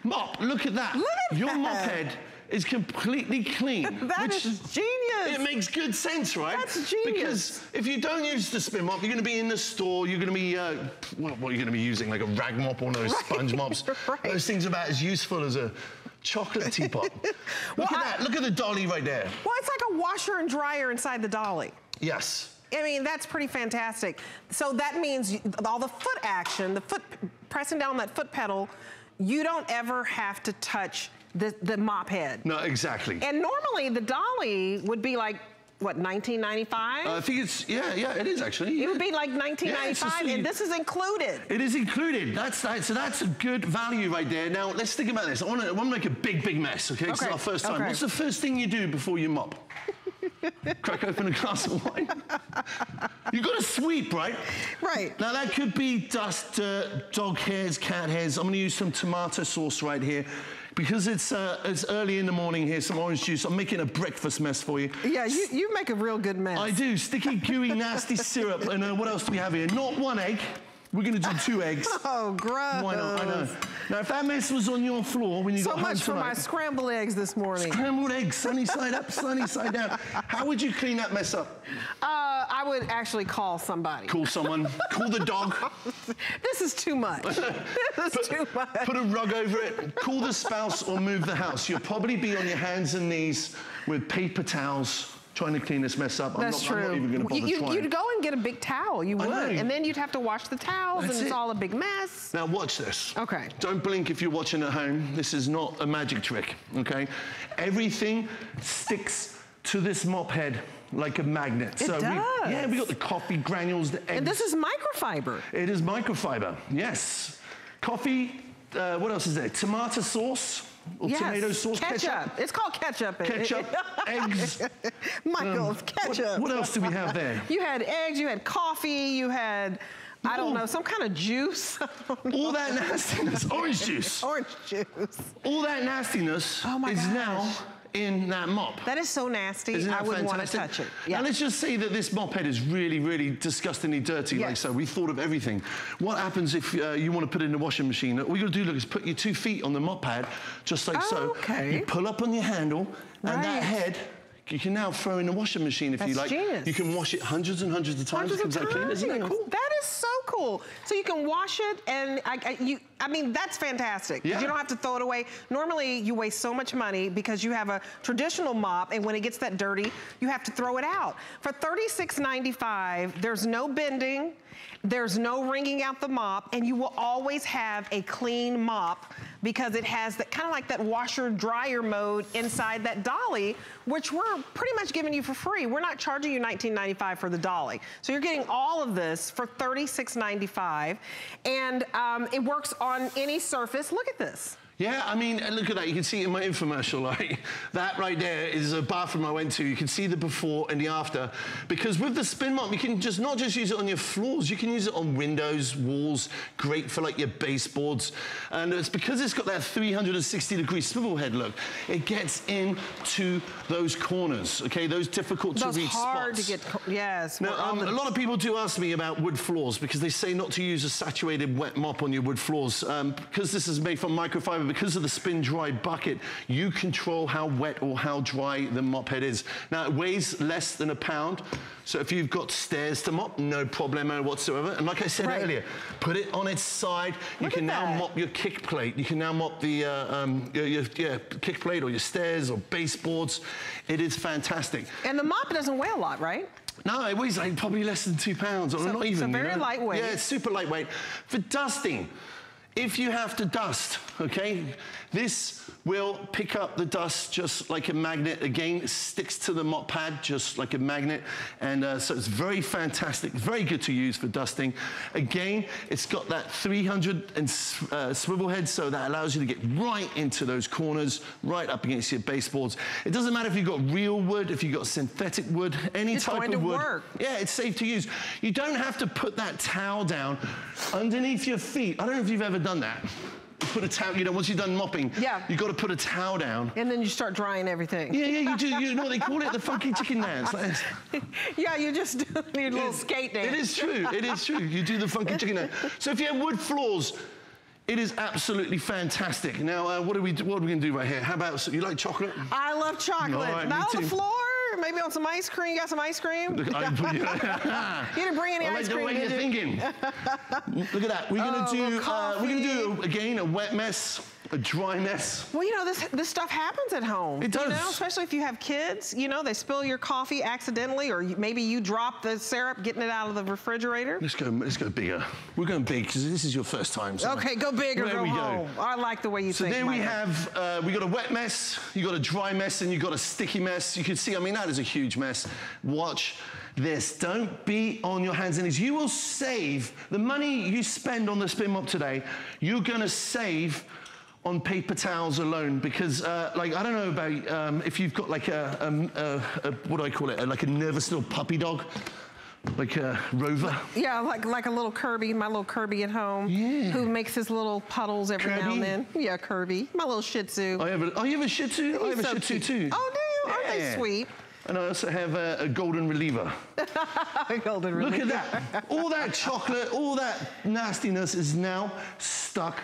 mop. Look at that. Look at your that. mop head is completely clean. That which is genius. It makes good sense, right? That's genius. Because if you don't use the spin mop, you're going to be in the store. You're going to be uh, what, what are you going to be using? Like a rag mop, one of those Right, sponge mops. right. Those things are about as useful as a chocolate teapot. Well, Look at I- that. Look at the dolly right there. well, it's like a washer and dryer inside the dolly. Yes. I mean, that's pretty fantastic. So that means all the foot action, the foot pressing down that foot pedal, you don't ever have to touch the, the mop head. No, exactly. And normally the dolly would be like, what, 1995? Uh, I think it's yeah, yeah. It is actually. it would be like 1995, just and this is included. It is included. That's that. So that's a good value right there. Now let's think about this. I want to, I want to make a big, big mess. Okay, this is our first time. okay. What's the first thing you do before you mop? Crack open a glass of wine. You've got to sweep, right? Right. Now that could be dust, dirt, dog hairs, cat hairs. I'm going to use some tomato sauce right here. Because it's, uh, it's early in the morning here, some orange juice. I'm making a breakfast mess for you. Yeah, you, you make a real good mess. I do. Sticky, gooey, nasty syrup. And uh, what else do we have here? Not one egg. We're going to do two eggs. Oh, gross. Why not? I know. Now, if that mess was on your floor when you So got home tonight. So much for my scrambled eggs this morning. scrambled eggs, sunny side up, sunny side down. How would you clean that mess up? Uh, I would actually call somebody. Call someone. Call the dog. This is too much. this is too much. Put a rug over it. Call the spouse or move the house. You'll probably be on your hands and knees with paper towels trying to clean this mess up. That's I'm not, true. I'm not even going to bother you, trying. would go and get a big towel. You would, and then you'd have to wash the towels, That's and it's it. all a big mess. Now watch this. Okay. Don't blink if you're watching at home. This is not a magic trick, okay? Everything sticks to this mop head like a magnet. It so does. We, yeah, we got the coffee granules, the eggs. And this is microfiber. It is microfiber, yes. Coffee, uh, what else is there? Tomato sauce yes. tomato sauce, ketchup. It's called ketchup. Ketchup, eggs. Michael's Um, ketchup. What, what else do we have there? You had eggs, you had coffee, you had, I don't Ooh. know, some kind of juice. All that nastiness, orange juice. Orange juice. All that nastiness Oh my is gosh. now in that mop. That is so nasty. Isn't I wouldn't want to touch it. Yeah. Now let's just say that this mop head is really, really disgustingly dirty. Like so, we thought of everything. What happens if uh, you want to put it in the washing machine? All you got to do look, is put your two feet on the mop pad, just like so. Okay. You pull up on your handle, and that head. You can now throw in the washing machine if you That's like. genius. You can wash it hundreds and hundreds of times. Hundreds of. Isn't that cool? That is so cool. So you can wash it, and I, I, you, I mean, that's fantastic. Yeah. You don't have to throw it away. Normally, you waste so much money because you have a traditional mop, and when it gets that dirty, you have to throw it out. For $36.95, there's no bending, there's no wringing out the mop, and you will always have a clean mop because it has that kind of like that washer dryer mode inside that dolly, which we're pretty much giving you for free. We're not charging you $19.95 for the dolly. So you're getting all of this for $36.95. And um, it works on any surface. Look at this. Yeah, I mean, look at that. You can see in my infomercial, like that right there is a bathroom I went to. You can see the before and the after. Because with the spin mop, you can just not just use it on your floors, you can use it on windows, walls, great for like your baseboards. And it's because it's got that 360 degree swivel head look, it gets into those corners, okay? Those difficult to Those reach hard spots. to get, yes. Now, um, a lot of people do ask me about wood floors because they say not to use a saturated wet mop on your wood floors. Um, because this is made from microfiber, because of the spin dry bucket, you control how wet or how dry the mop head is. Now, it weighs less than a pound. So if you've got stairs to mop, no problemo whatsoever. And like I said Right. earlier, put it on its side. You can now that. mop your kick plate. You can now mop the uh, um, your, your, yeah, kick plate or your stairs or baseboards. It is fantastic. and the mop doesn't weigh a lot, right? No, it weighs like probably less than two pounds, or So- not so even. you very know? lightweight. Yeah, it's super lightweight. For dusting, if you have to dust, okay, this will pick up the dust just like a magnet. Again, it sticks to the mop pad just like a magnet. And uh, so it's very fantastic, very good to use for dusting. Again, it's got that 300 and uh, swivel head, so that allows you to get right into those corners, right up against your baseboards. It doesn't matter if you've got real wood, if you've got synthetic wood, any It's type going of to wood. work. Yeah, it's safe to use. You don't have to put that towel down underneath your feet. I don't know if you've ever done that. Put a towel, you know, once you've done mopping, Yeah. you've got to put a towel down. And then you start drying everything. Yeah, yeah, you do. You know what they call it? The funky chicken dance. Yeah, you just do your little skate dance. It is true. It is true. You do the funky chicken dance. So if you have wood floors, it is absolutely fantastic. Now, uh, what are we? What are we going to do right here? How about so you like chocolate? I love chocolate. All right, on the floor, maybe on some ice cream. You got some ice cream? I- You didn't bring any I like ice the cream, way did you're you? thinking. Look at that. We're gonna Oh, do. Uh, we're gonna do again a wet mess, a dry mess. Well, you know, this this stuff happens at home. It You know, does. especially if you have kids. You know, they spill your coffee accidentally, or you, maybe you drop the syrup getting it out of the refrigerator. Let's go. Let's go bigger. We're going big because this is your first time. so- Okay, go big or go we go. I like the way you So think. there we Michael. have, uh, we got a wet mess, you got a dry mess, and you got a sticky mess. You can see, I mean, that is a huge mess. Watch this. Don't be on your hands and knees. You will save the money you spend on the spin mop today. You're gonna save on paper towels alone because, uh, like, I don't know about um, if you've got like a, um, a, a what do I call it? A, like a nervous little puppy dog, like a rover. Yeah, like like a little Kirby, my little Kirby at home, Yeah. who makes his little puddles every now and then. Yeah, Kirby, my little Shih Tzu. I have a, oh, you have a Shih Tzu? I have He's a Shih Tzu too. Oh, do you? Aren't they sweet? And I also have a, a golden reliever. Golden Look at that. All that chocolate, all that nastiness is now stuck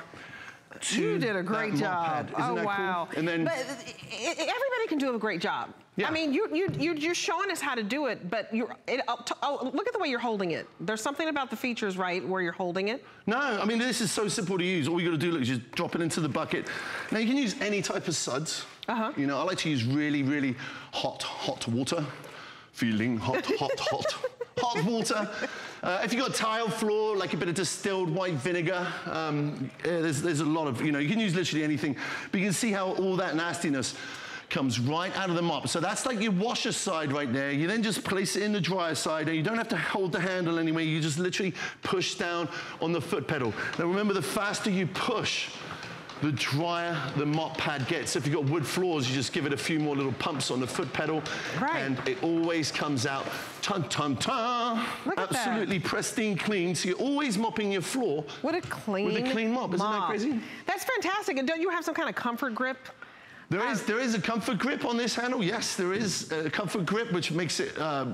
to You did a great job. Isn't oh that wow! Cool? And then but everybody can do a great job. Yeah. I mean, you you you you're showing us how to do it, but you're it, oh, t- oh, look at the way you're holding it. There's something about the features, right, where you're holding it. no, I mean this is so simple to use. All you got to do is just drop it into the bucket. Now you can use any type of suds. Uh-huh. You know, I like to use really, really hot, hot water. Feeling hot, hot, hot. hot water. Uh, if you've got a tile floor, like a bit of distilled white vinegar, um, there's, there's a lot of, you know, you can use literally anything. But you can see how all that nastiness comes right out of the mop. So that's like your washer side right there. You then just place it in the dryer side and you don't have to hold the handle anywhere. You just literally push down on the foot pedal. Now remember, the faster you push, the drier the mop pad gets. If you've got wood floors, you just give it a few more little pumps on the foot pedal. Right. And it always comes out ton ton ton. Look. Absolutely pristine clean. So you're always mopping your floor. What a clean With a clean mop. Isn't that crazy? That's fantastic. And don't you have some kind of comfort grip? There is, there is a comfort grip on this handle. Yes, there is a comfort grip, which makes it uh,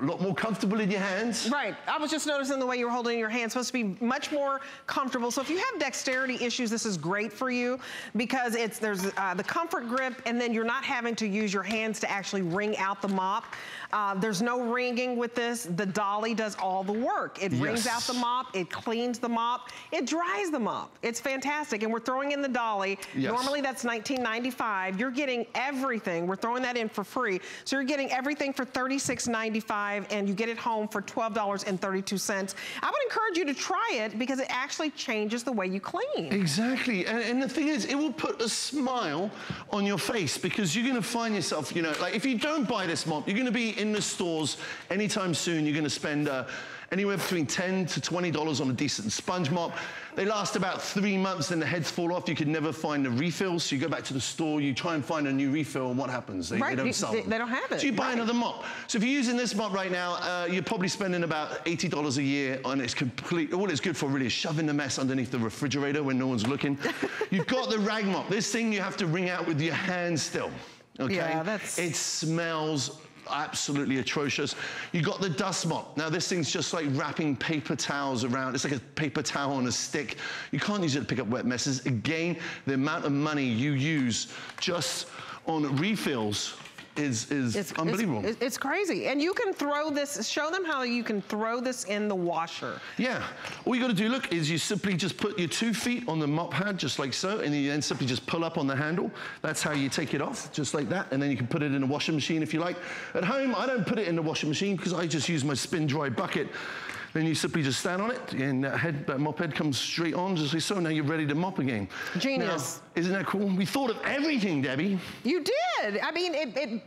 a lot more comfortable in your hands. Right. I was just noticing the way you were holding your hand. It's supposed to be much more comfortable. So if you have dexterity issues, this is great for you because it's there's uh, the comfort grip, and then you're not having to use your hands to actually wring out the mop. Uh, there's no ringing with this. The dolly does all the work. It wrings out the mop. It cleans the mop. It dries the mop. It's fantastic. And we're throwing in the dolly. Yes. Normally that's $19.95. You're getting everything. We're throwing that in for free. So you're getting everything for $36.95 and you get it home for $12.32. I would encourage you to try it because it actually changes the way you clean. Exactly. And, and the thing is, it will put a smile on your face because you're going to find yourself, you know, like if you don't buy this mop, you're going to be in the stores anytime soon. You're going to spend uh, anywhere between 10 to $20 on a decent sponge mop. They last about three months, then the heads fall off. You can never find the refill, So you go back to the store, you try and find a new refill, and what happens? They, they don't you- sell they- them. they don't have it, So you buy right. another mop. So if you're using this mop right now, uh, you're probably spending about $80 a year, and it's complete. All it's good for really is shoving the mess underneath the refrigerator when no one's looking. You've got the rag mop. This thing you have to wring out with your hands still. Okay. Yeah, that's- It smells absolutely atrocious. You got the dust mop. Now this thing's just like wrapping paper towels around. It's like a paper towel on a stick. You can't use it to pick up wet messes. Again, the amount of money you use just on refills is, is it's, unbelievable. It's, it's crazy. And you can throw this, show them how you can throw this in the washer. Yeah. All you got to do, look, is you simply just put your two feet on the mop pad, just like so, and you then simply just pull up on the handle. That's how you take it off, just like that. And then you can put it in a washing machine if you like. At home, I don't put it in the washing machine because I just use my spin dry bucket. Then you simply just stand on it, and that head, that mop head comes straight on, just like so. Now you're ready to mop again. Genius. Now, isn't that cool? We thought of everything, Debbie. You did. I mean, it, it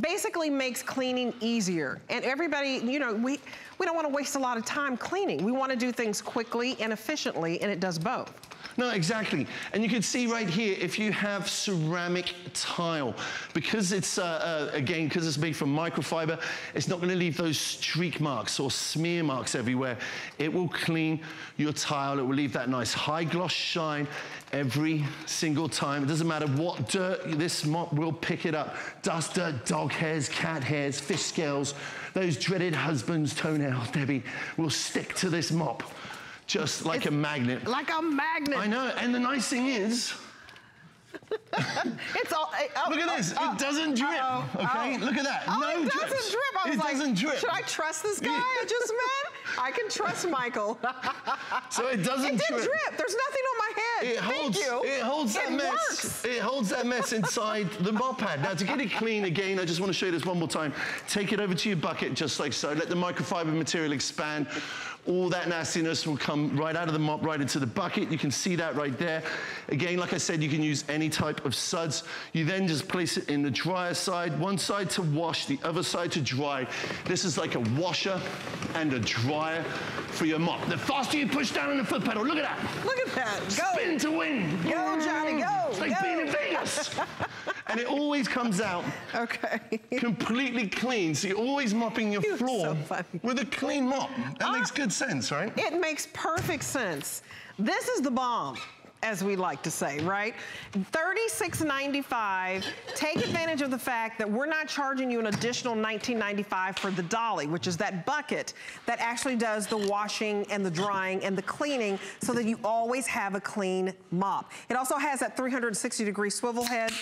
basically makes cleaning easier. And everybody, you know, we, we don't want to waste a lot of time cleaning. We want to do things quickly and efficiently, and it does both. No, exactly. And you can see right here, if you have ceramic tile, because it's, uh, uh, again, because it's made from microfiber, it's not gonna leave those streak marks or smear marks everywhere. It will clean your tile. It will leave that nice high gloss shine every single time. It doesn't matter what dirt, this mop will pick it up. Dust, dirt, dog hairs, cat hairs, fish scales, those dreaded husband's toenails, Debbie, will stick to this mop just like a magnet. Like a magnet. I know, and the nice thing is, It's all. oh, look at this. oh, it doesn't drip. okay, oh. look at that. Oh, no it drips. doesn't drip. I was it like, doesn't drip. should I trust this guy I just met? I can trust Michael. So it doesn't it didn't drip. drip. There's nothing on my head. It holds, Thank you. it holds that It mess. works. It holds that mess inside the mop pad. Now to get it clean again, I just want to show you this one more time. Take it over to your bucket just like so. Let the microfiber material expand. All that nastiness will come right out of the mop, right into the bucket. You can see that right there. Again, like I said, you can use any type of suds. You then just place it in the dryer side, one side to wash, the other side to dry. This is like a washer and a dryer for your mop. The faster you push down on the foot pedal, look at that. Look at that. Go. Spin to win. Go, Johnny, go, like being in Vegas. and it always comes out Okay. completely clean. So you're always mopping your You're floor so with a clean mop. That makes ah. good sense, right? It makes perfect sense. This is the bomb, as we like to say, right? $36.95. Take advantage of the fact that we're not charging you an additional $19.95 for the dolly, which is that bucket that actually does the washing and the drying and the cleaning so that you always have a clean mop. It also has that 360 degree swivel head.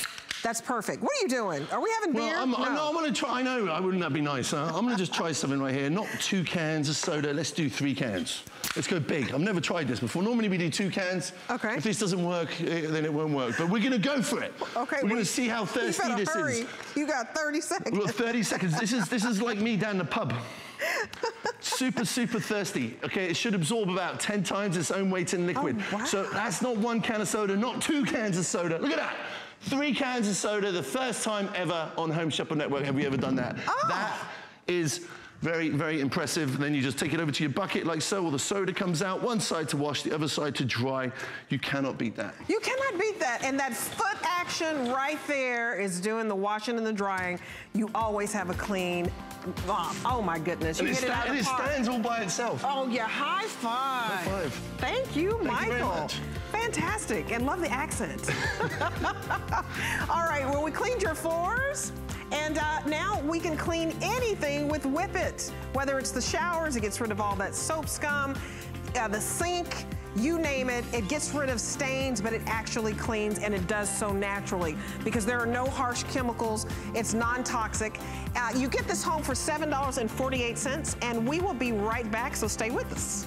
That's perfect. What are you doing? Are we having beer? Well, I'm, I'm, I'm gonna try. I know. I wouldn't that be nice? Huh? I'm gonna just try something right here. Not two cans of soda. Let's do three cans. Let's go big. I've never tried this before. Normally we do two cans. Okay. If this doesn't work, eh, then it won't work. But we're gonna go for it. Okay. We're well, gonna see how thirsty better this hurry. is. You got 30 seconds. We've 30 seconds. This is this is like me down the pub. super, super thirsty. Okay, it should absorb about 10 times its own weight in liquid. Oh, wow. So that's not one can of soda, not two cans of soda. Look at that. Three cans of soda, the first time ever on Home Shopping Network have we ever done that. Oh. That is very, very impressive. And then you just take it over to your bucket like so, all the soda comes out, one side to wash, the other side to dry. You cannot beat that. You cannot beat that. And that foot action right there is doing the washing and the drying. You always have a clean mop. Oh my goodness. You And it, hit it out and it park. stands all by itself. Oh yeah, high five. High five. Thank you, Thank you Michael. much. Fantastic, and love the accent. All right, well, we cleaned your floors. And uh, now we can clean anything with Whip It. Whether it's the showers, it gets rid of all that soap scum, uh, the sink, you name it, it gets rid of stains, but it actually cleans and it does so naturally because there are no harsh chemicals. It's non-toxic. Uh, you get this home for $7.48 and we will be right back, so stay with us.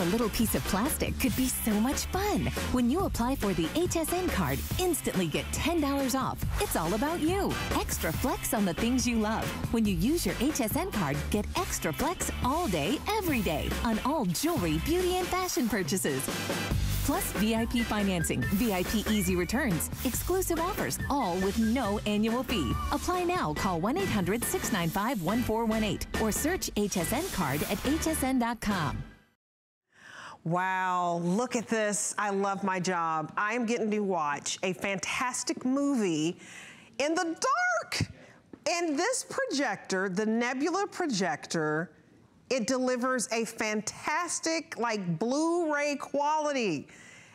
A little piece of plastic could be so much fun? When you apply for the HSN card, instantly get $10 off. It's all about you. Extra flex on the things you love. When you use your HSN card, get extra flex all day, every day on all jewelry, beauty, and fashion purchases. Plus VIP financing, VIP easy returns, exclusive offers, all with no annual fee. Apply now. Call 1 800 695 1418 or search HSN card at hsn.com. Wow, look at this. I love my job. I am getting to watch a fantastic movie in the dark. And this projector, the Nebula projector, it delivers a fantastic, like Blu-ray quality.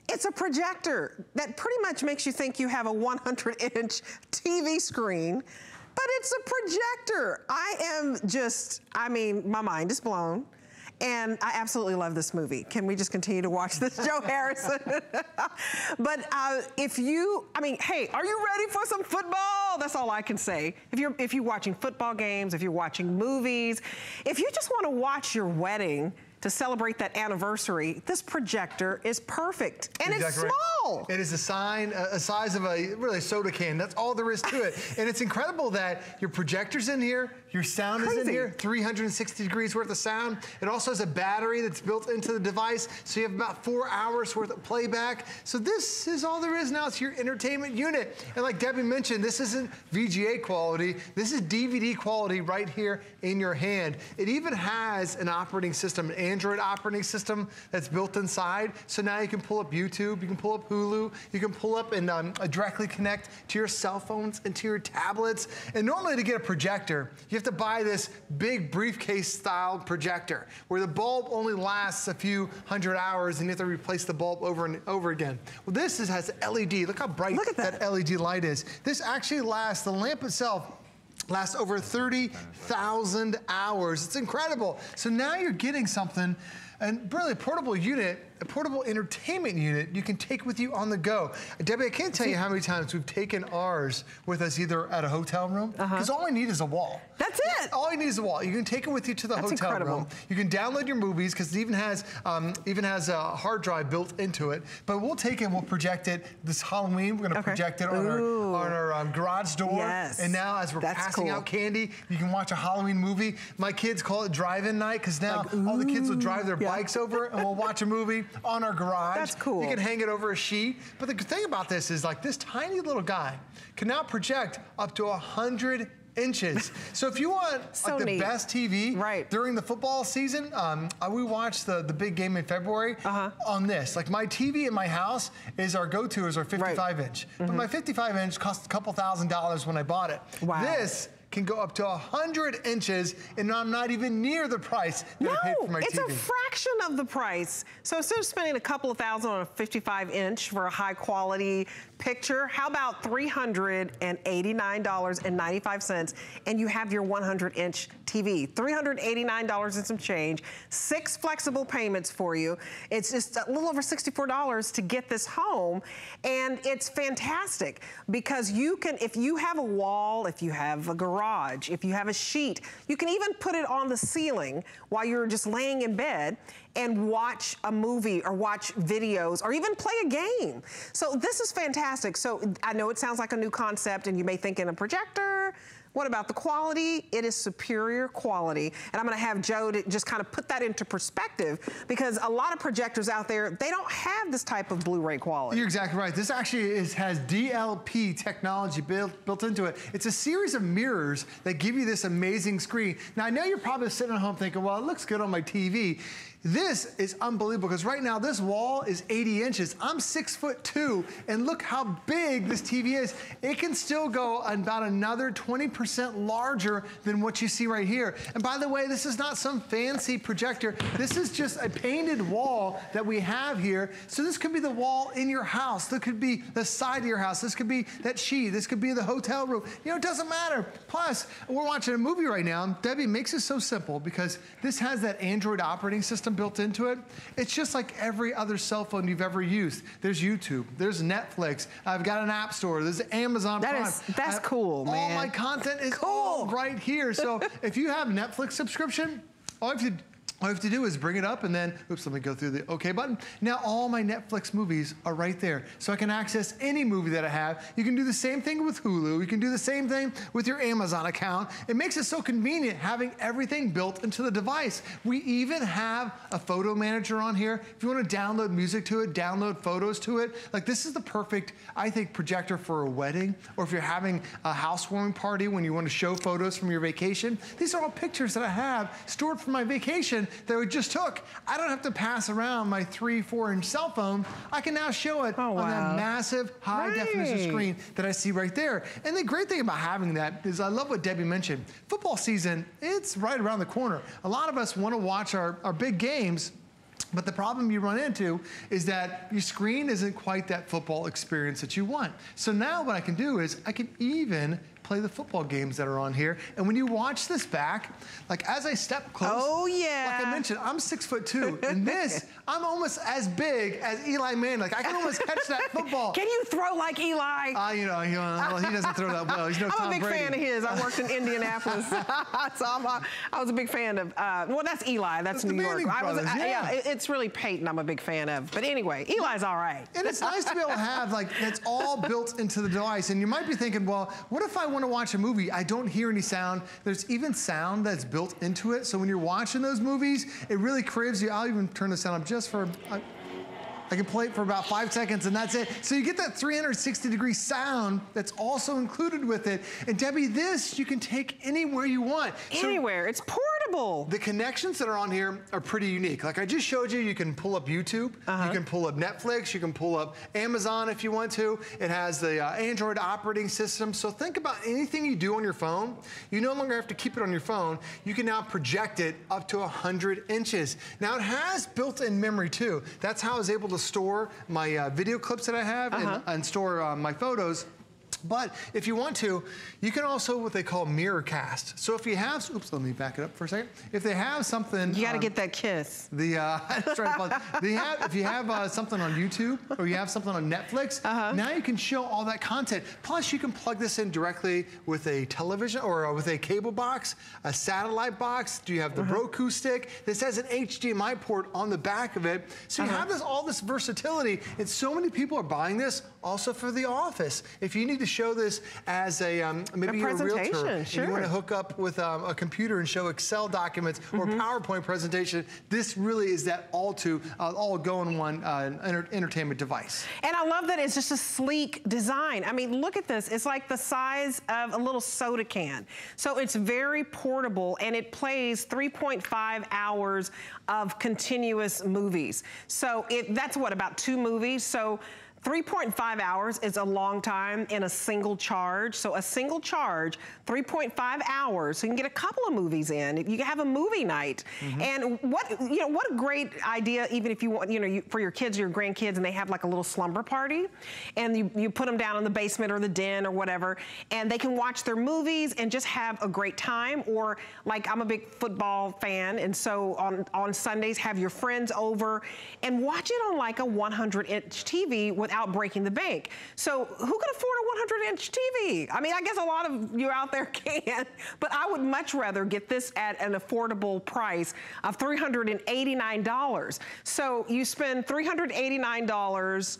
It's a projector that pretty much makes you think you have a 100 inch TV screen, but it's a projector. I am just, I mean, my mind is blown. And I absolutely love this movie. Can we just continue to watch this, Joe Harrison? but uh, if you, I mean, hey, are you ready for some football? That's all I can say. If you're if you're watching football games, if you're watching movies, if you just want to watch your wedding to celebrate that anniversary, this projector is perfect. And it's Exactly right. small. It is a sign, a, a size of a really soda can. That's all there is to it. and it's incredible that your projector's in here, your sound is in here, 360 degrees worth of sound. It also has a battery that's built into the device, so you have about four hours worth of playback. So this is all there is now. It's your entertainment unit. And like Debbie mentioned, this isn't VGA quality. This is DVD quality right here in your hand. It even has an operating system, an Android operating system that's built inside. So now you can pull up YouTube, you can pull up Hulu, you can pull up and um, directly connect to your cell phones and to your tablets. And normally to get a projector, you have to buy this big briefcase style projector where the bulb only lasts a few hundred hours and you have to replace the bulb over and over again. Well, this is, has LED. Look how bright Look at that. LED light is. This actually lasts, the lamp itself lasts over 30,000 hours. It's incredible. So now you're getting something, and really a portable unit, a portable entertainment unit you can take with you on the go. Debbie, I can't tell you how many times we've taken ours with us either at a hotel room, because all I need is a wall. Uh-huh. That's it. All you need is a wall. You can take it with you to the That's hotel incredible. room. You can download your movies because it even has um, even has a hard drive built into it. But we'll take it and we'll project it this Halloween. We're going to Okay. project it on our on our um, garage door. Yes. And now as we're That's passing cool. out candy, you can watch a Halloween movie. My kids call it drive-in night because now all the kids will drive their yeah. bikes over and we'll watch a movie on our garage. That's cool. You can hang it over a sheet. But the thing about this is like this tiny little guy can now project up to 100 inches. so if you want So like the neat. best TV Right. during the football season, um, uh, we watched the, the big game in February Uh-huh. on this. Like my TV in my house is our go-to is our 55 inch. But my 55 inch cost a couple thousand dollars when I bought it. Wow. This can go up to 100 inches and I'm not even near the price that I paid No, for my it's TV. a fraction of the price. So instead of spending a couple of thousand on a 55 inch for a high quality picture. How about $389.95 and you have your 100 inch TV. $389 and some change, six flexible payments for you. It's just a little over $64 to get this home. And it's fantastic because you can, if you have a wall, if you have a garage, if you have a sheet, you can even put it on the ceiling while you're just laying in bed and watch a movie or watch videos or even play a game. So this is fantastic. So I know it sounds like a new concept and you may think in a projector, what about the quality? It is superior quality. And I'm gonna have Joe to just kind of put that into perspective because a lot of projectors out there, they don't have this type of Blu-ray quality. You're exactly right. This actually is, has DLP technology built, built into it. It's a series of mirrors that give you this amazing screen. Now, I know you're probably sitting at home thinking, well, it looks good on my TV. This is unbelievable because right now this wall is 80 inches. I'm six foot two and look how big this TV is. It can still go about another 20% larger than what you see right here. And by the way, this is not some fancy projector. This is just a painted wall that we have here. So this could be the wall in your house. This could be the side of your house. This could be that sheet. This could be the hotel room. You know, it doesn't matter. Plus, we're watching a movie right now. Debbie makes it so simple because this has that Android operating system system built into it. It's just like every other cell phone you've ever used. There's YouTube, there's Netflix, I've got an app store, there's Amazon that Prime. Is, that's cool, all man. All my content is cool. all right here. So if you have Netflix subscription, all you have to all you have to do is bring it up and then, oops, let me go through the OK button. Now all my Netflix movies are right there. So I can access any movie that I have. You can do the same thing with Hulu. You can do the same thing with your Amazon account. It makes it so convenient having everything built into the device. We even have a photo manager on here. If you want to download music to it, download photos to it. Like this is the perfect, I think, projector for a wedding or if you're having a housewarming party when you want to show photos from your vacation. These are all pictures that I have stored from my vacation that we just took. I don't have to pass around my three, four inch cell phone. I can now show it oh, wow. on that massive high right. definition screen that I see right there. And the great thing about having that is I love what Debbie mentioned. Football season, it's right around the corner. A lot of us want to watch our, our big games but the problem you run into is that your screen isn't quite that football experience that you want. So now what I can do is I can even play the football games that are on here. And when you watch this back, like as I step close, oh yeah, like I mentioned, I'm six foot two. and this, I'm almost as big as Eli Manning. Like I can almost catch that football. Can you throw like Eli? Uh, you know, know well, he doesn't throw that well. He's no I'm Tom a big Brady. fan of his. I worked in Indianapolis, so I'm I was a big fan of. Uh, well, that's Eli. That's, That's New the York. Manning I was, brothers, I- yeah. it- it's really Peyton. I'm a big fan of. But anyway, Eli's all right. And it's nice to be able to have like that's all built into the device. And you might be thinking, well, what if I want to watch a movie? I don't hear any sound. There's even sound that's built into it. So when you're watching those movies, it really craves you. I'll even turn the sound up just for. I, I can play it for about five seconds and that's it. So you get that 360 degree sound that's also included with it. And Debbie, this you can take anywhere you want. So Anywhere. It's portable. The connections that are on here are pretty unique. Like I just showed you, you can pull up YouTube, you can pull up Netflix, you can pull up Amazon if you want to. It has the uh, Android operating system. So think about anything you do on your phone. You no longer have to keep it on your phone. You can now project it up to 100 inches. Now it has built-in memory too. That's how I was able to store my uh, video clips that I have and, and store uh, my photos. But if you want to, you can also what they call Miracast. So if you have, oops, let me back it up for a second. If they have something, You got to um, get that kiss. the uh, that's right, but they have, if you have uh, something on YouTube or you have something on Netflix, Uh-huh. now you can show all that content. Plus, you can plug this in directly with a television or uh, with a cable box, a satellite box. Do you have the Roku stick? This has an HDMI port on the back of it, so you Uh-huh. have this all this versatility. And so many people are buying this also for the office. If you need to show this as a um, maybe you're a realtor presentation, and you want to hook up with um, a computer and show Excel documents or Mm-hmm. PowerPoint presentation, this really is that all to uh, all go in one uh, enter entertainment device. And I love that it's just a sleek design. I mean, look at this. It's like the size of a little soda can. So it's very portable and it plays 3.5 hours of continuous movies. So it, that's what, about two movies? So 3.5 hours is a long time in a single charge. So a single charge, 3.5 hours, so you can get a couple of movies in. If you can have a movie night. Mhm. And what, you know, what a great idea, even if you want, you know, you, for your kids or your grandkids and they have like a little slumber party and you, you put them down in the basement or the den or whatever, and they can watch their movies and just have a great time. Or like I'm a big football fan, and so on, on Sundays, have your friends over and watch it on like a 100 inch TV without breaking the bank. So who can afford a 100 inch TV? I mean, I guess a lot of you out there can, but I would much rather get this at an affordable price of $389. So you spend $389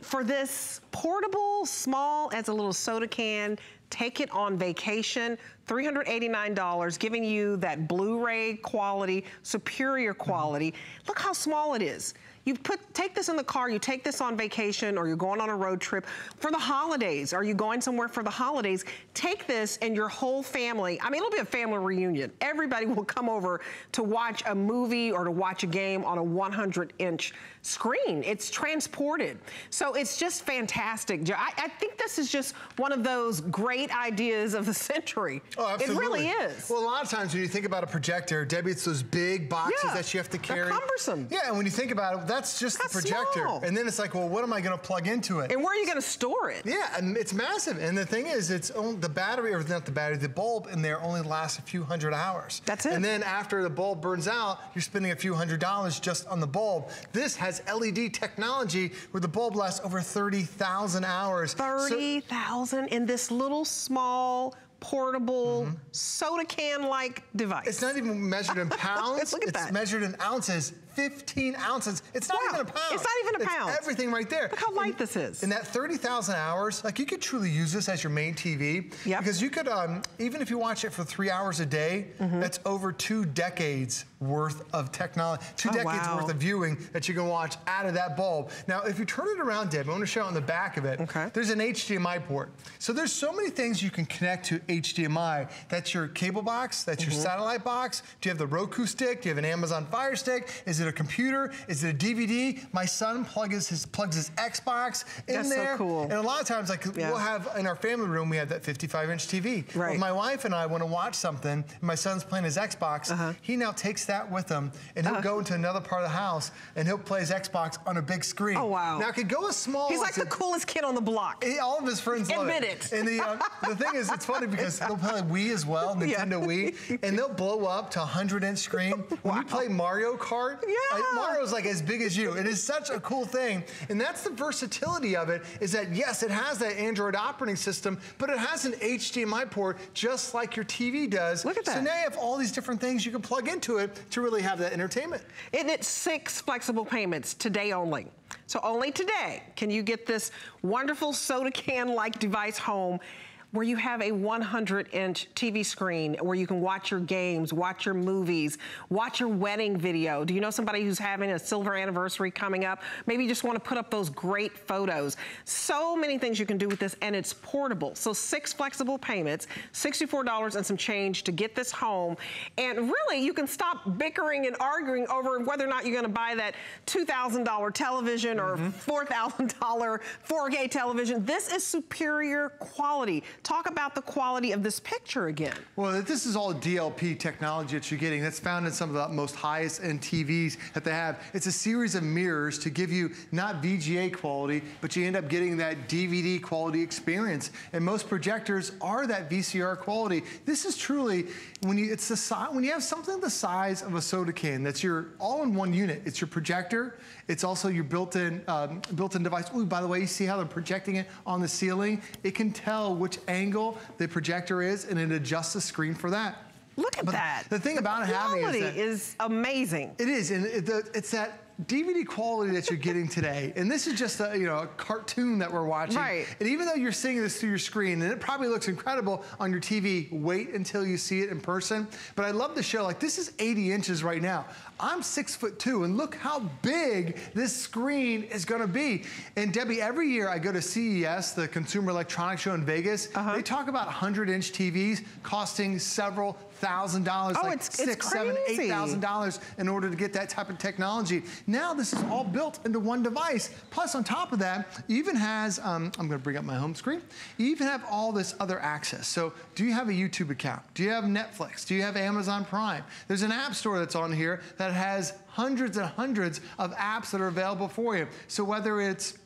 for this portable, small as a little soda can, take it on vacation, $389, giving you that Blu-ray quality, superior quality. Look how small it is. You put take this in the car, you take this on vacation or you're going on a road trip for the holidays. Are you going somewhere for the holidays? Take this and your whole family, I mean, it'll be a family reunion. Everybody will come over to watch a movie or to watch a game on a 100 inch screen. It's transported. So it's just fantastic. I, I think this is just one of those great ideas of the century. Oh, absolutely. It really is. Well, a lot of times when you think about a projector, Debbie, it's those big boxes Yeah, that you have to carry. they're cumbersome. Yeah, and when you think about it, that's just That's the projector. small. And then it's like, well, what am I going to plug into it? And where are you going to store it? Yeah, and it's massive. And the thing is, it's on, the battery, or not the battery, the bulb in there only lasts a few hundred hours. That's it. And then after the bulb burns out, you're spending a few hundred dollars just on the bulb. This has LED technology where the bulb lasts over 30,000 hours. So- 30,000 in this little small portable soda can like device. Mm-hmm. It's not even measured in pounds. Look at it's that. measured in ounces. 15 ounces. It's not even a pound. It's not even a pound. everything right there. Look how light this is. In that 30,000 hours, like you could truly use this as your main TV. Yeah. Because you could, um, even if you watch it for three hours a day, Mm-hmm. that's over two decades worth of technology, two Oh, decades wow. worth of viewing that you can watch out of that bulb. Now, if you turn it around, Deb, I want to show on the back of it. Okay. There's an HDMI port. So there's so many things you can connect to HDMI. That's your cable box. That's your Mm-hmm. satellite box. Do you have the Roku stick? Do you have an Amazon Fire Stick? Is it a computer? Is it a DVD? My son plugs his plugs his Xbox in That's so there. cool. And a lot of times, like Yeah. we'll have in our family room, we have that 55-inch TV. Right. If my wife and I want to watch something, and my son's playing his Xbox. Uh-huh. He now takes that with him, and he'll go into another part of the house, and he'll play his Xbox on a big screen. Oh, wow. Now it could go as small. He's like the coolest kid on the block. He- all of his friends love Admit it. it. And the, uh, the thing is, it's funny because they'll play Wii as well, Yeah. Nintendo Wii, and they'll blow up to 100 inch screen. When you play Mario Kart, Yeah. like, Mario's like as big as you. It is such a cool thing. And that's the versatility of it, is that yes, it has that Android operating system, but it has an HDMI port just like your TV does. Look at that. So now you have all these different things you can plug into it to really have that entertainment. And it's six flexible payments today only. So only today can you get this wonderful soda can-like device home where you have a 100-inch TV screen where you can watch your games, watch your movies, watch your wedding video. Do you know somebody who's having a silver anniversary coming up? Maybe you just want to put up those great photos. So many things you can do with this, and it's portable. So six flexible payments, $64 and some change to get this home. And really, you can stop bickering and arguing over whether or not you're going to buy that $2,000 television or mm-hmm. $4,000 4K television. This is superior quality. Talk about the quality of this picture again. Well, this is all DLP technology that you're getting. That's found in some of the most highest end TVs that they have. It's a series of mirrors to give you not VGA quality, but you end up getting that DVD quality experience. And most projectors are that VCR quality. This is truly when you it's the when you have something the size of a soda can. That's your all-in-one unit. It's your projector. It's also your built-in um, built-in device. Ooh, by the way, you see how they're projecting it on the ceiling? It can tell which angle the projector is, and it adjusts the screen for that. Look at But that. The thing about it having quality is, that is amazing. it is, and it, the, it's that DVD quality that you're getting today. And this is just a you know a cartoon that we're watching. Right. And even though you're seeing this through your screen, and it probably looks incredible on your TV, wait until you see it in person. But I love the show. Like this is 80 inches right now. I'm six foot two, and look how big this screen is going to be. And Debbie, every year I go to CES, the Consumer Electronics Show in Vegas. Uh-huh. They talk about 100 inch TVs costing several thousand dollars, Oh, like it's- it's six, seven, eight thousand dollars in order to get that type of technology. Now this is all built into one device. Plus on top of that, even has, um, I'm gonna bring up my home screen, you even have all this other access. So do you have a YouTube account? Do you have Netflix? Do you have Amazon Prime? There's an app store that's on here that has hundreds and hundreds of apps that are available for you. So whether it's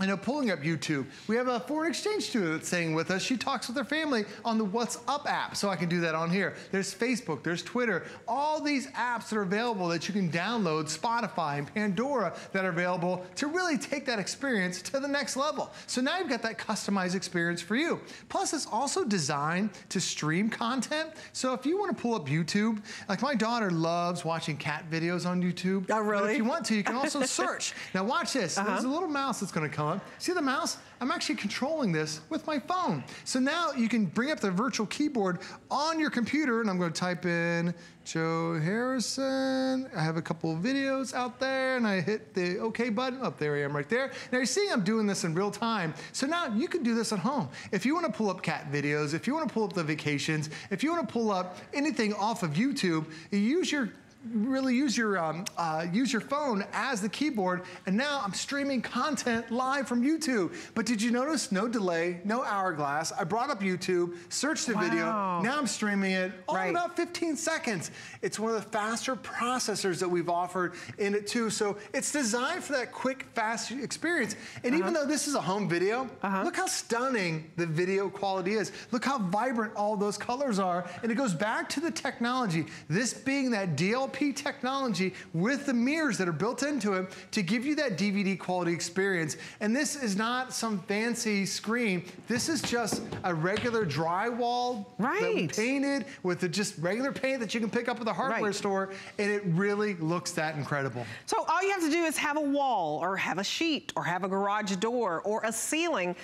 you know, pulling up YouTube. We have a foreign exchange student staying with us. She talks with her family on the WhatsApp app, so I can do that on here. There's Facebook, there's Twitter, all these apps that are available that you can download, Spotify and Pandora that are available to really take that experience to the next level. So now you've got that customized experience for you. Plus, it's also designed to stream content. So if you want to pull up YouTube, like my daughter loves watching cat videos on YouTube. Oh, really? But if you want to, you can also search. Now watch this. Uh-huh. There's a little mouse that's going to come See the mouse? I'm actually controlling this with my phone. So now you can bring up the virtual keyboard on your computer, and I'm going to type in Joe Harrison. I have a couple of videos out there, and I hit the OK button. Up there I am right there. Now you're seeing I'm doing this in real time. So now you can do this at home. If you want to pull up cat videos, if you want to pull up the vacations, if you want to pull up anything off of YouTube, you use your really use your um, uh, use your phone as the keyboard and now I'm streaming content live from YouTube. But did you notice no delay no hourglass? I brought up YouTube searched the video. Now I'm streaming it all in about 15 seconds. It's one of the faster processors that we've offered in it too. So it's designed for that quick fast experience. And even though this is a home video look how stunning the video quality is. Look how vibrant all those colors are. And it goes back to the technology. This being that DLP technology with the mirrors that are built into it to give you that DVD quality experience and this is not some fancy screen this is just a regular drywall we painted with the just regular paint that you can pick up at the hardware Right. store and it really looks that incredible So all you have to do is have a wall or have a sheet or have a garage door or a ceiling.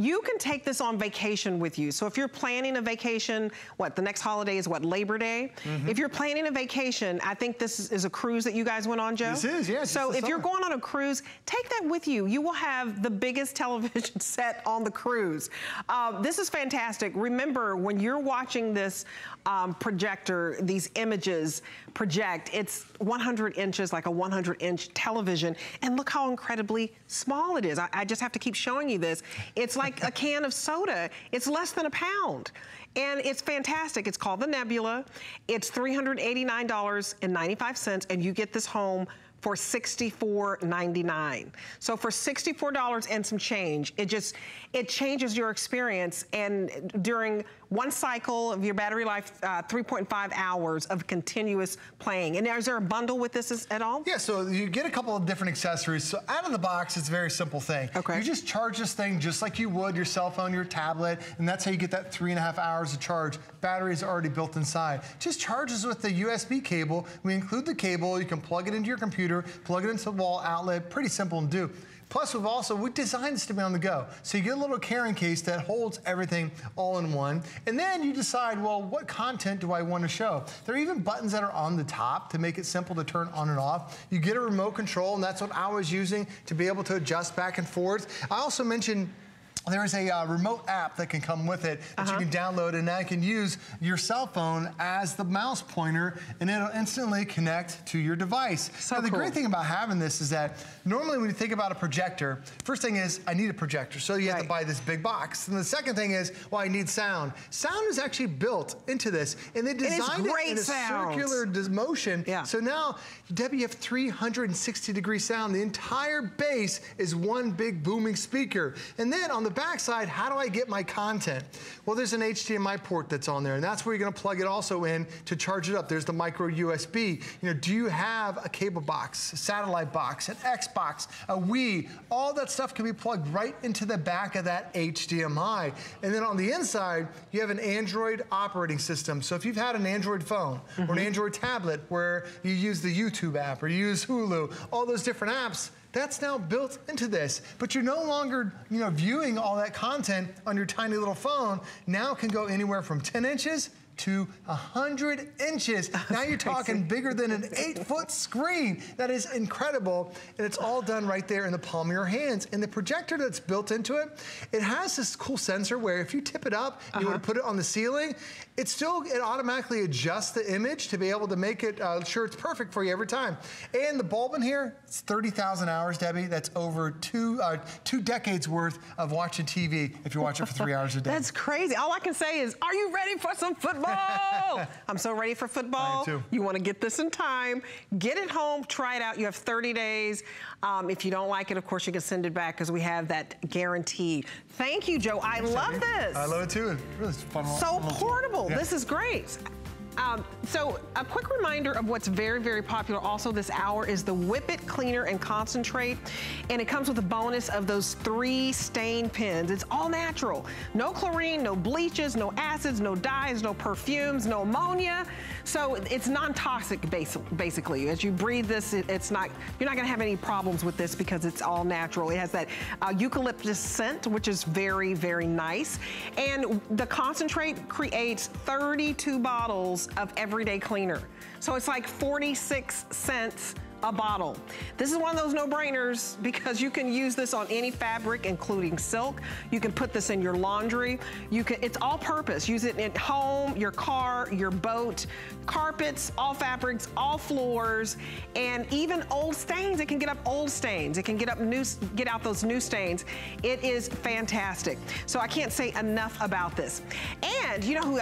You can take this on vacation with you. So if you're planning a vacation, what, the next holiday is what, Labor Day? Mm-hmm. If you're planning a vacation, I think this is, is a cruise that you guys went on, Joe? This is, yeah, So if you're going on a cruise, take that with you. You will have the biggest television set on the cruise. Uh, this is fantastic. Remember, when you're watching this um, projector, these images project, it's 100 inches, like a 100 inch television. And look how incredibly small it is. I, I just have to keep showing you this. It's like a can of soda. It's less than a pound. And it's fantastic. It's called the Nebula. It's $389.95, and you get this home for $64.99. So for $64 and some change, it just, it changes your experience. And during one cycle of your battery life, uh, 3.5 hours of continuous playing. And is there a bundle with this at all? Yeah, so you get a couple of different accessories. So out of the box, it's a very simple thing. Okay. You just charge this thing just like you would your cell phone, your tablet, and that's how you get that three and a half hours of charge. Battery is already built inside. Just charges with the USB cable. We include the cable. You can plug it into your computer, plug it into the wall outlet. Pretty simple and do. Plus, we've also, we designed this to be on the go. So you get a little carrying case that holds everything all in one. And then you decide, well, what content do I want to show? There are even buttons that are on the top to make it simple to turn on and off. You get a remote control, and that's what I was using to be able to adjust back and forth. I also mentioned there is a uh, remote app that can come with it that Uh-huh. you can download and now you can use your cell phone as the mouse pointer and it'll instantly connect to your device. So now, the cool. great thing about having this is that normally when you think about a projector, first thing is I need a projector. So you have to buy this big box. And the second thing is, well, I need sound. Sound is actually built into this and they designed it great in a circular motion. So now, Debbie, you have 360 degree sound. The entire base is one big booming speaker. And then on the backside, how do I get my content? Well, there's an HDMI port that's on there, and that's where you're gonna plug it also in to charge it up. There's the micro USB. You know, do you have a cable box, a satellite box, an Xbox, a Wii? All that stuff can be plugged right into the back of that HDMI. And then on the inside, you have an Android operating system. So if you've had an Android phone or an mm-hmm. Android tablet where you use the YouTube app or you use Hulu, all those different apps, that's now built into this. But you're no longer, you know, viewing all that content on your tiny little phone. Now it can go anywhere from 10 inches to 100 inches. Now you're talking bigger than an eight foot screen. That is incredible. And it's all done right there in the palm of your hands. And the projector that's built into it, it has this cool sensor where if you tip it up, and you want to uh-huh. put it on the ceiling, it still, it automatically adjusts the image to be able to make it uh, sure it's perfect for you every time. And the bulb in here, it's 30,000 hours, Debbie. That's over two, uh, two decades worth of watching TV if you watch it for three hours a day. That's crazy. All I can say is, are you ready for some football? I'm so ready for football. too. You want to get this in time. Get it home, try it out. You have 30 days. Um, if you don't like it, of course, you can send it back because we have that guarantee. Thank you, Joe. I love this. I love it too. It's really fun. So portable. Yeah. This is great. Um, so a quick reminder of what's very, very popular also this hour is the Whip It Cleaner and Concentrate. And it comes with a bonus of those three stain pens. It's all natural. No chlorine, no bleaches, no acids, no dyes, no perfumes, no ammonia. So it's non-toxic basically. As you breathe this, it's not, you're not gonna have any problems with this because it's all natural. It has that uh, eucalyptus scent, which is very, very nice. And the concentrate creates 32 bottles of everyday cleaner. So it's like 46 cents a bottle. This is one of those no-brainers because you can use this on any fabric, including silk. You can put this in your laundry. You can, it's all purpose. Use it at home, your car, your boat, carpets, all fabrics, all floors, and even old stains. It can get up old stains. It can get up new, get out those new stains. It is fantastic. So I can't say enough about this. And you know who